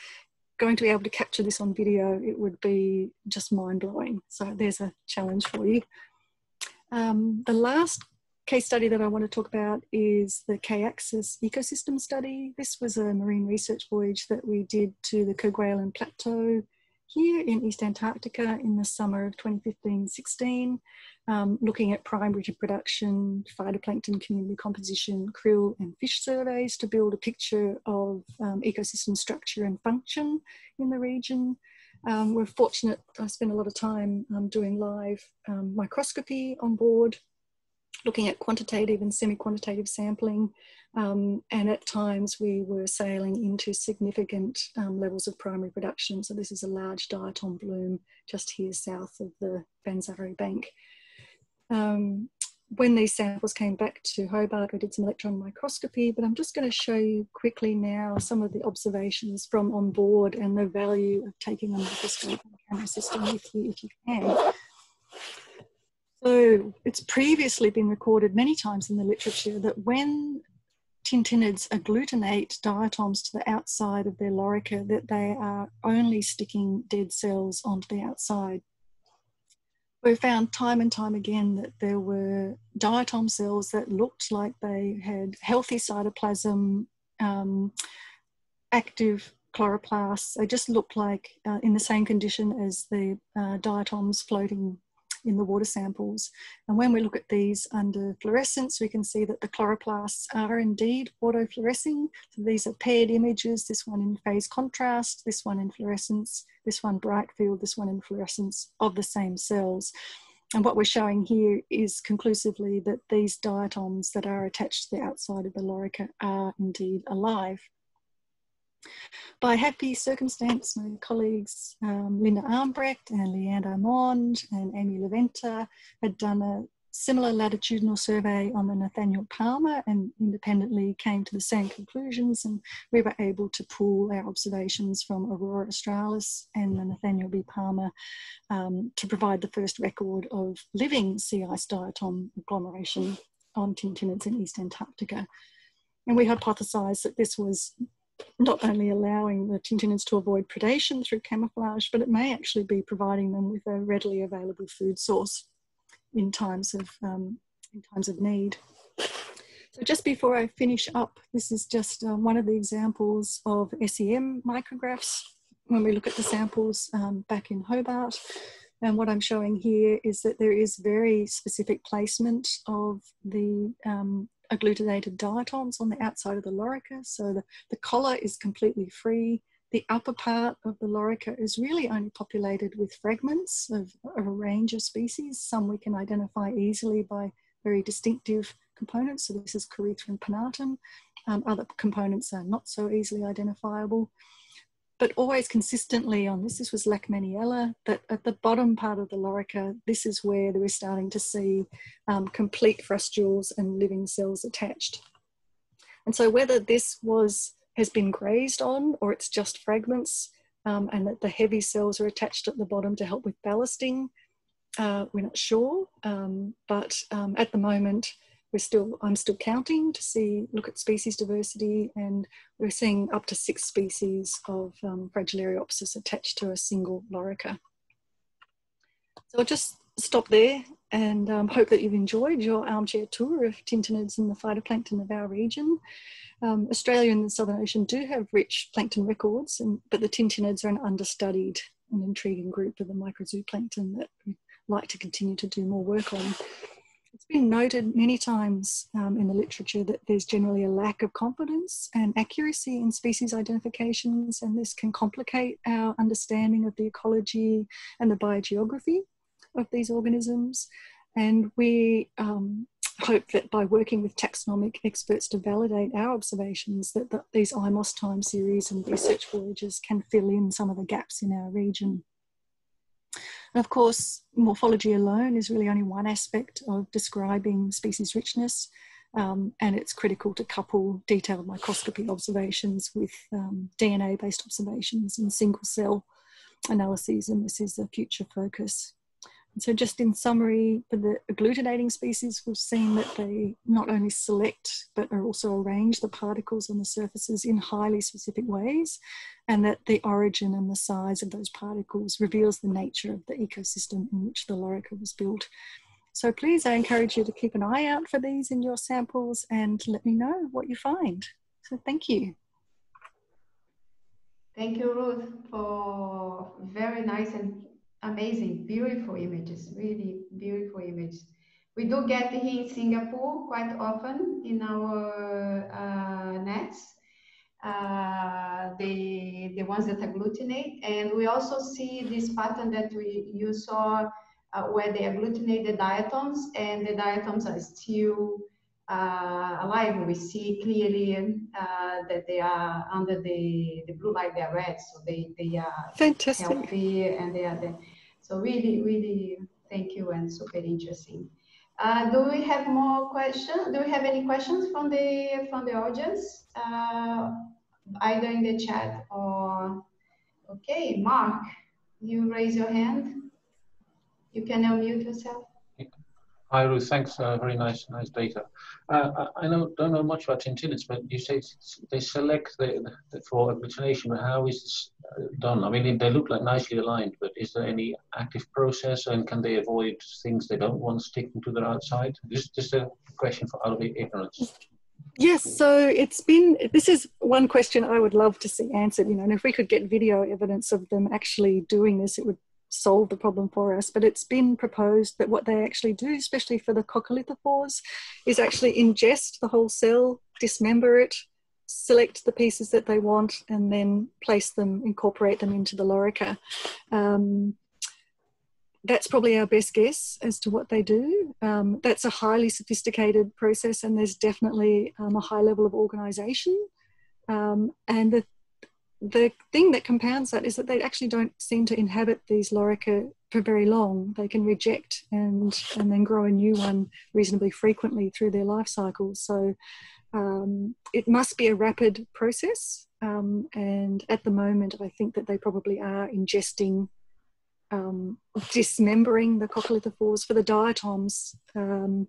going to be able to capture this on video, it would be just mind blowing. So there's a challenge for you. Um, the last case study that I want to talk about is the K-Axis ecosystem study. This was a marine research voyage that we did to the Kerguelen Plateau here in East Antarctica in the summer of 2015-16, um, looking at primary reproduction, phytoplankton community composition, krill and fish surveys to build a picture of um, ecosystem structure and function in the region. Um, we're fortunate, I spent a lot of time um, doing live um, microscopy on board looking at quantitative and semi-quantitative sampling. Um, and at times we were sailing into significant um, levels of primary production. So this is a large diatom bloom just here south of the BANZARE Bank. Um, when these samples came back to Hobart, we did some electron microscopy, but I'm just going to show you quickly now some of the observations from on board and the value of taking a microscope and camera system with you if you can. So it's previously been recorded many times in the literature that when tintinnids agglutinate diatoms to the outside of their lorica, that they are only sticking dead cells onto the outside. We found time and time again that there were diatom cells that looked like they had healthy cytoplasm, um, active chloroplasts. They just looked like uh, in the same condition as the uh, diatoms floating in the water samples. And when we look at these under fluorescence, we can see that the chloroplasts are indeed autofluorescing. So these are paired images, this one in phase contrast, this one in fluorescence, this one bright field, this one in fluorescence of the same cells. And what we're showing here is conclusively that these diatoms that are attached to the outside of the lorica are indeed alive. By happy circumstance, my colleagues um, Linda Armbrecht and Leanne Armand and Amy Leventer had done a similar latitudinal survey on the Nathaniel Palmer and independently came to the same conclusions and we were able to pool our observations from Aurora Australis and the Nathaniel B. Palmer um, to provide the first record of living sea ice diatom agglomeration on tintinnids in East Antarctica. And we hypothesized that this was not only allowing the tintinnids to avoid predation through camouflage, but it may actually be providing them with a readily available food source in times of um, in times of need. So just before I finish up, this is just uh, one of the examples of SEM micrographs when we look at the samples um, back in Hobart. And what I'm showing here is that there is very specific placement of the um, agglutinated diatoms on the outside of the lorica. So the, the collar is completely free. The upper part of the lorica is really only populated with fragments of, of a range of species. Some we can identify easily by very distinctive components. So this is Corethron pennatum. Um, other components are not so easily identifiable but always consistently on this. This was Laackmanniella, that at the bottom part of the lorica, this is where we're starting to see um, complete frustules and living cells attached. And so whether this was has been grazed on or it's just fragments um, and that the heavy cells are attached at the bottom to help with ballasting, uh, we're not sure. Um, but um, at the moment, we're still I'm still counting to see look at species diversity, and we're seeing up to six species of um, Fragilariopsis attached to a single lorica. So I'll just stop there and um, hope that you've enjoyed your armchair tour of tintinnids and the phytoplankton of our region. Um, Australia and the Southern Ocean do have rich plankton records, and, but the tintinnids are an understudied and intriguing group of the microzooplankton that we'd like to continue to do more work on. Been noted many times um, in the literature that there's generally a lack of confidence and accuracy in species identifications, and this can complicate our understanding of the ecology and the biogeography of these organisms. And we um, hope that by working with taxonomic experts to validate our observations, that the, these IMOS time series and research voyages can fill in some of the gaps in our region. And of course, morphology alone is really only one aspect of describing species richness. Um, and it's critical to couple detailed microscopy observations with um, DNA based observations and single cell analyses. And this is a future focus. So just in summary, for the agglutinating species, we've seen that they not only select, but are also arrange the particles on the surfaces in highly specific ways, and that the origin and the size of those particles reveals the nature of the ecosystem in which the lorica was built. So please, I encourage you to keep an eye out for these in your samples and let me know what you find. So thank you. Thank you, Ruth, for very nice and amazing, beautiful images, really beautiful images. We do get here in Singapore quite often in our uh, nets, uh, the, the ones that agglutinate. And we also see this pattern that we, you saw uh, where they agglutinate the diatoms and the diatoms are still uh, alive. We see clearly uh, that they are under the, the blue light, they are red, so they, they are Fantastic. healthy and they are there. So really, really thank you and super interesting. Uh, do we have more questions? Do we have any questions from the from the audience, uh, either in the chat or? Okay, Mark, you raise your hand. You can unmute yourself. Hi Ruth, thanks. Uh, very nice, nice data. Uh, I know, don't know much about chinchillids, but you say they select the, the, for agglutination. How is this uh, done? I mean, they look like nicely aligned, but is there any active process, and can they avoid things they don't want sticking to their outside? Just, just a question for out of ignorance. Yes, so it's been, this is one question I would love to see answered, you know, and if we could get video evidence of them actually doing this, it would solve the problem for us. But it's been proposed that what they actually do, especially for the coccolithophores, is actually ingest the whole cell, dismember it, select the pieces that they want, and then place them, incorporate them into the lorica. Um, that's probably our best guess as to what they do. Um, that's a highly sophisticated process, and there's definitely um, a high level of organisation. Um, and the the thing that compounds that is that they actually don't seem to inhabit these lorica for very long. They can reject and and then grow a new one reasonably frequently through their life cycle. So um, it must be a rapid process. Um, and at the moment, I think that they probably are ingesting, um, dismembering the coccolithophores. For the diatoms, um,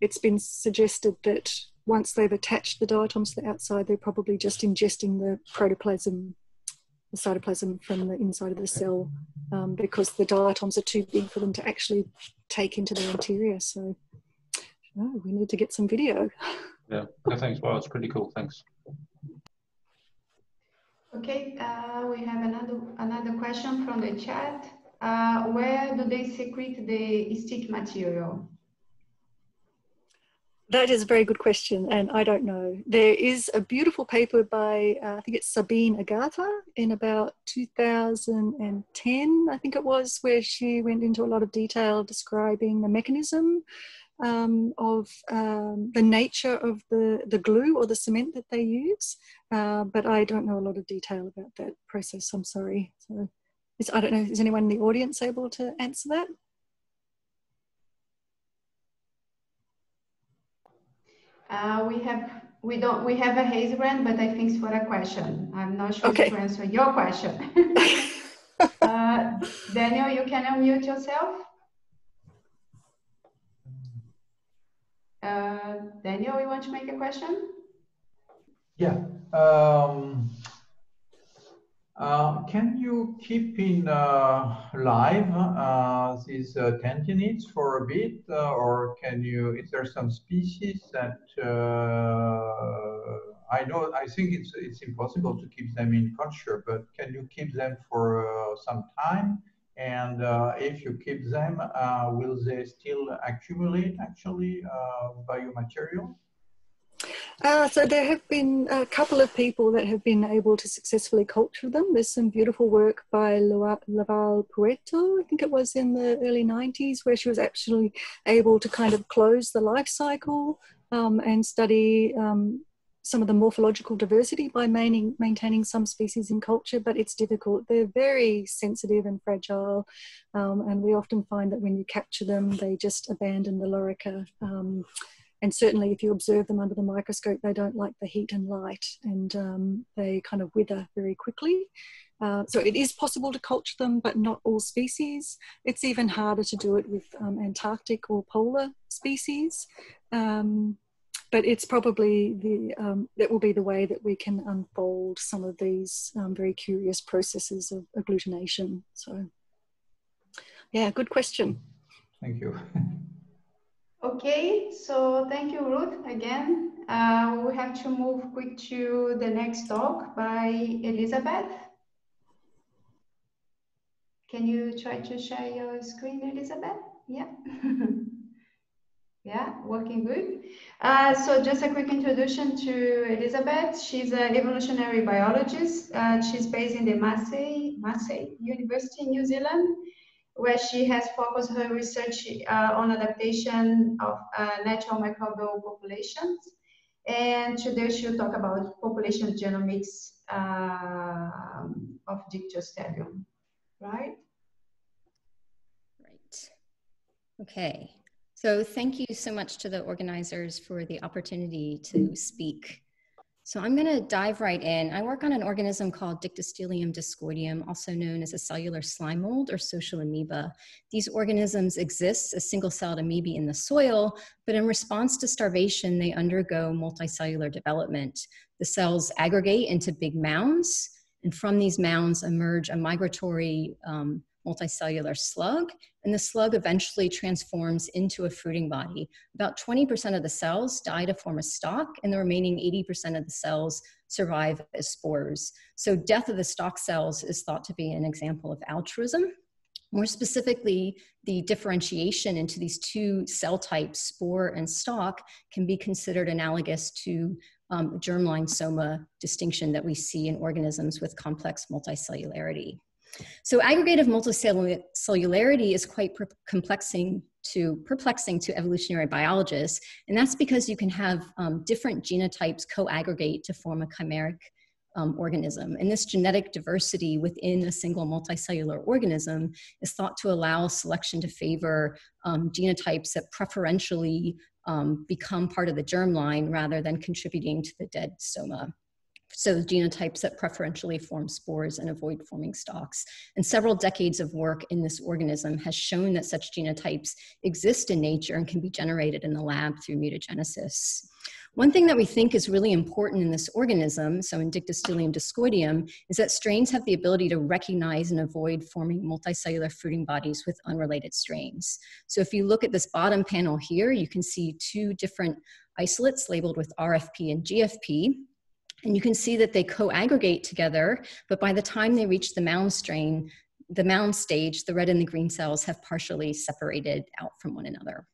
it's been suggested that once they've attached the diatoms to the outside, they're probably just ingesting the protoplasm, the cytoplasm from the inside of the cell, um, because the diatoms are too big for them to actually take into their interior. So, oh, we need to get some video. Yeah, no, thanks. Well, it's pretty cool. Thanks. Okay, uh, we have another another question from the chat. Uh, where do they secrete the stick material? That is a very good question, and I don't know. There is a beautiful paper by, uh, I think it's Sabine Agatha in about 2010, I think it was, where she went into a lot of detail describing the mechanism um, of um, the nature of the, the glue or the cement that they use. Uh, but I don't know a lot of detail about that process, I'm sorry. So I don't know, is anyone in the audience able to answer that? Uh, we have we don't we have a hazy brand, but I think it's for a question. I'm not sure okay. to answer your question. uh, Daniel, you can unmute yourself. Uh, Daniel, you want to make a question? Yeah. Um, uh, can you keep in uh, live uh, these uh, tendinids for a bit, uh, or can you? Is there some species that uh, I know? I think it's it's impossible to keep them in culture, but can you keep them for some time? And if you keep them, will they still accumulate actually biomaterial? Uh, so there have been a couple of people that have been able to successfully culture them. There's some beautiful work by Laval Peuto, I think it was in the early 90s, where she was actually able to kind of close the life cycle um, and study um, some of the morphological diversity by maintaining, maintaining some species in culture, but it's difficult. They're very sensitive and fragile, um, and we often find that when you capture them, they just abandon the lorica. Um, and certainly if you observe them under the microscope, they don't like the heat and light and um, they kind of wither very quickly. Uh, so it is possible to culture them, but not all species. It's even harder to do it with um, Antarctic or polar species. Um, but it's probably the um, that will be the way that we can unfold some of these um, very curious processes of agglutination. So, yeah, good question. Thank you. Okay, so thank you, Ruth, again. Uh, we have to move quick to the next talk by Elizabeth. Can you try to share your screen, Elizabeth? Yeah. yeah, working good. Uh, so just a quick introduction to Elizabeth. She's an evolutionary biologist. Uh, she's based in the Massey, Massey University in New Zealand where she has focused her research uh, on adaptation of uh, natural microbial populations. And today she'll talk about population genomics uh, of Dictyostelium, right? Right. Okay. So thank you so much to the organizers for the opportunity to speak So I'm going to dive right in. I work on an organism called Dictyostelium discoideum, also known as a cellular slime mold or social amoeba. These organisms exist as single-celled amoebae in the soil, but in response to starvation, they undergo multicellular development. The cells aggregate into big mounds, and from these mounds emerge a migratory um, multicellular slug, and the slug eventually transforms into a fruiting body. About 20% of the cells die to form a stalk, and the remaining 80% of the cells survive as spores. So death of the stalk cells is thought to be an example of altruism. More specifically, the differentiation into these two cell types, spore and stalk, can be considered analogous to um, germline soma distinction that we see in organisms with complex multicellularity. So aggregative multicellularity is quite to perplexing to evolutionary biologists, and that's because you can have um, different genotypes co-aggregate to form a chimeric um, organism. And this genetic diversity within a single multicellular organism is thought to allow selection to favor um, genotypes that preferentially um, become part of the germline rather than contributing to the dead soma so genotypes that preferentially form spores and avoid forming stalks. And several decades of work in this organism has shown that such genotypes exist in nature and can be generated in the lab through mutagenesis. One thing that we think is really important in this organism, so in Dictyostelium discoideum, is that strains have the ability to recognize and avoid forming multicellular fruiting bodies with unrelated strains. So if you look at this bottom panel here, you can see two different isolates labeled with RFP and GFP. And you can see that they co-aggregate together, but by the time they reach the mound strain, the mound stage, the red and the green cells have partially separated out from one another.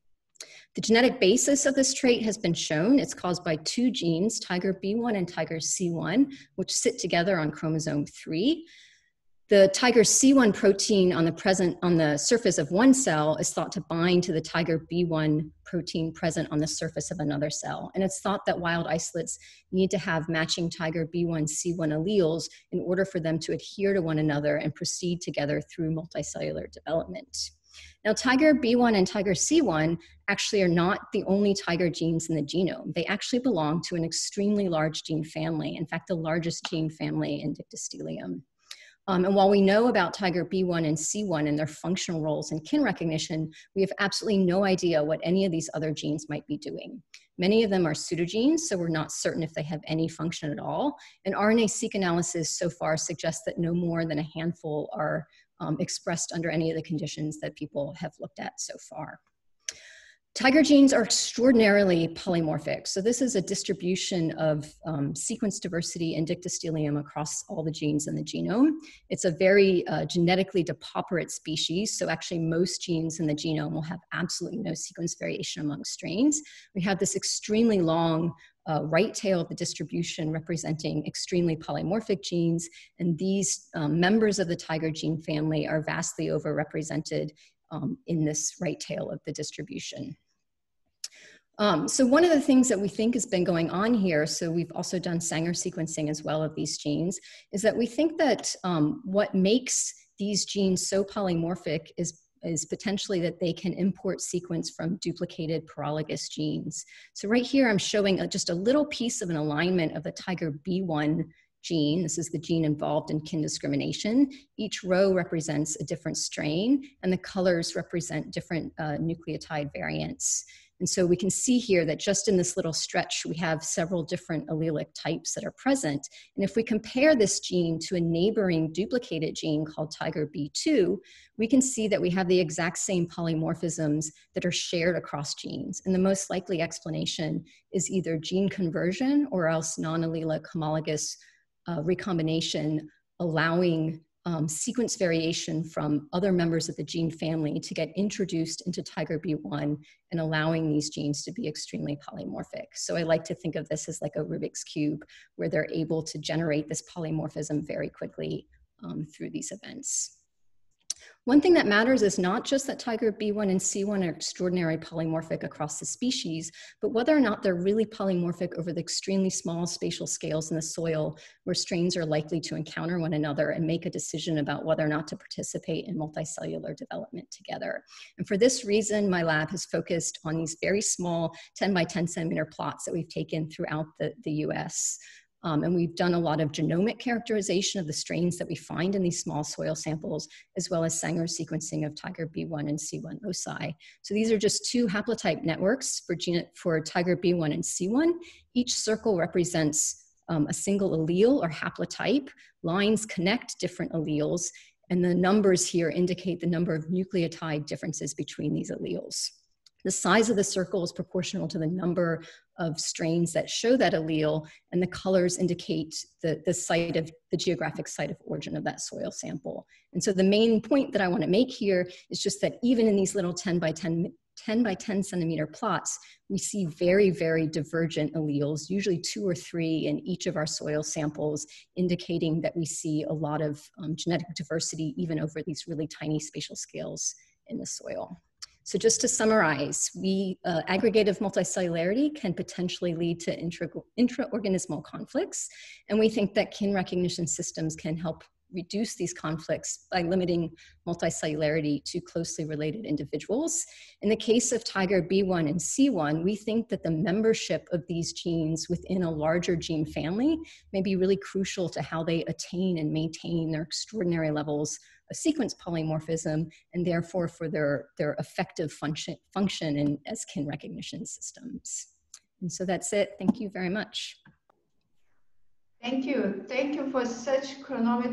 The genetic basis of this trait has been shown. It's caused by two genes, Tiger B1 and Tiger C1, which sit together on chromosome 3. The Tiger C1 protein on the present on the surface of one cell is thought to bind to the Tiger B1 protein present on the surface of another cell. And it's thought that wild isolates need to have matching Tiger B1 C1 alleles in order for them to adhere to one another and proceed together through multicellular development. Now, Tiger B1 and Tiger C1 actually are not the only Tiger genes in the genome. They actually belong to an extremely large gene family, in fact, the largest gene family in Dictyostelium. Um, and while we know about Tiger B1 and C1 and their functional roles in kin recognition, we have absolutely no idea what any of these other genes might be doing. Many of them are pseudogenes, so we're not certain if they have any function at all. And RNA-seq analysis so far suggests that no more than a handful are um, expressed under any of the conditions that people have looked at so far. Tiger genes are extraordinarily polymorphic. So this is a distribution of um, sequence diversity in dictyostelium across all the genes in the genome. It's a very uh, genetically depauperate species. So actually most genes in the genome will have absolutely no sequence variation among strains. We have this extremely long uh, right tail of the distribution representing extremely polymorphic genes. And these um, members of the tiger gene family are vastly overrepresented um, in this right tail of the distribution. Um, so one of the things that we think has been going on here, so we've also done Sanger sequencing as well of these genes, is that we think that um, what makes these genes so polymorphic is is potentially that they can import sequence from duplicated paralogous genes. So right here, I'm showing a, just a little piece of an alignment of the Tiger B1 gene. This is the gene involved in kin discrimination. Each row represents a different strain, and the colors represent different uh, nucleotide variants. And so we can see here that just in this little stretch, we have several different allelic types that are present. And if we compare this gene to a neighboring duplicated gene called Tiger B2, we can see that we have the exact same polymorphisms that are shared across genes. And the most likely explanation is either gene conversion or else non-allelic homologous uh, recombination allowing um, sequence variation from other members of the gene family to get introduced into Tiger B1 and allowing these genes to be extremely polymorphic. So I like to think of this as like a Rubik's Cube where they're able to generate this polymorphism very quickly um, through these events. One thing that matters is not just that tiger B1 and C1 are extraordinarily polymorphic across the species, but whether or not they're really polymorphic over the extremely small spatial scales in the soil where strains are likely to encounter one another and make a decision about whether or not to participate in multicellular development together. And for this reason, my lab has focused on these very small 10 by 10 centimeter plots that we've taken throughout the, the US. Um, and we've done a lot of genomic characterization of the strains that we find in these small soil samples, as well as Sanger sequencing of Tiger B1 and C1 loci. So these are just two haplotype networks for, gene, for Tiger B1 and C1. Each circle represents um, a single allele or haplotype. Lines connect different alleles, and the numbers here indicate the number of nucleotide differences between these alleles. The size of the circle is proportional to the number of strains that show that allele, and the colors indicate the, the site of the geographic site of origin of that soil sample. And so the main point that I want to make here is just that even in these little 10 by 10, 10 by 10 centimeter plots, we see very, very divergent alleles, usually two or three in each of our soil samples, indicating that we see a lot of um, genetic diversity even over these really tiny spatial scales in the soil. So just to summarize, we, uh, aggregative multicellularity can potentially lead to intra, intra-organismal conflicts, and we think that kin recognition systems can help reduce these conflicts by limiting multicellularity to closely related individuals. In the case of Tiger B1 and C1, we think that the membership of these genes within a larger gene family may be really crucial to how they attain and maintain their extraordinary levels of sequence polymorphism and therefore for their, their effective function, function in, as kin recognition systems. And so that's it. Thank you very much. Thank you. Thank you for such chronometry.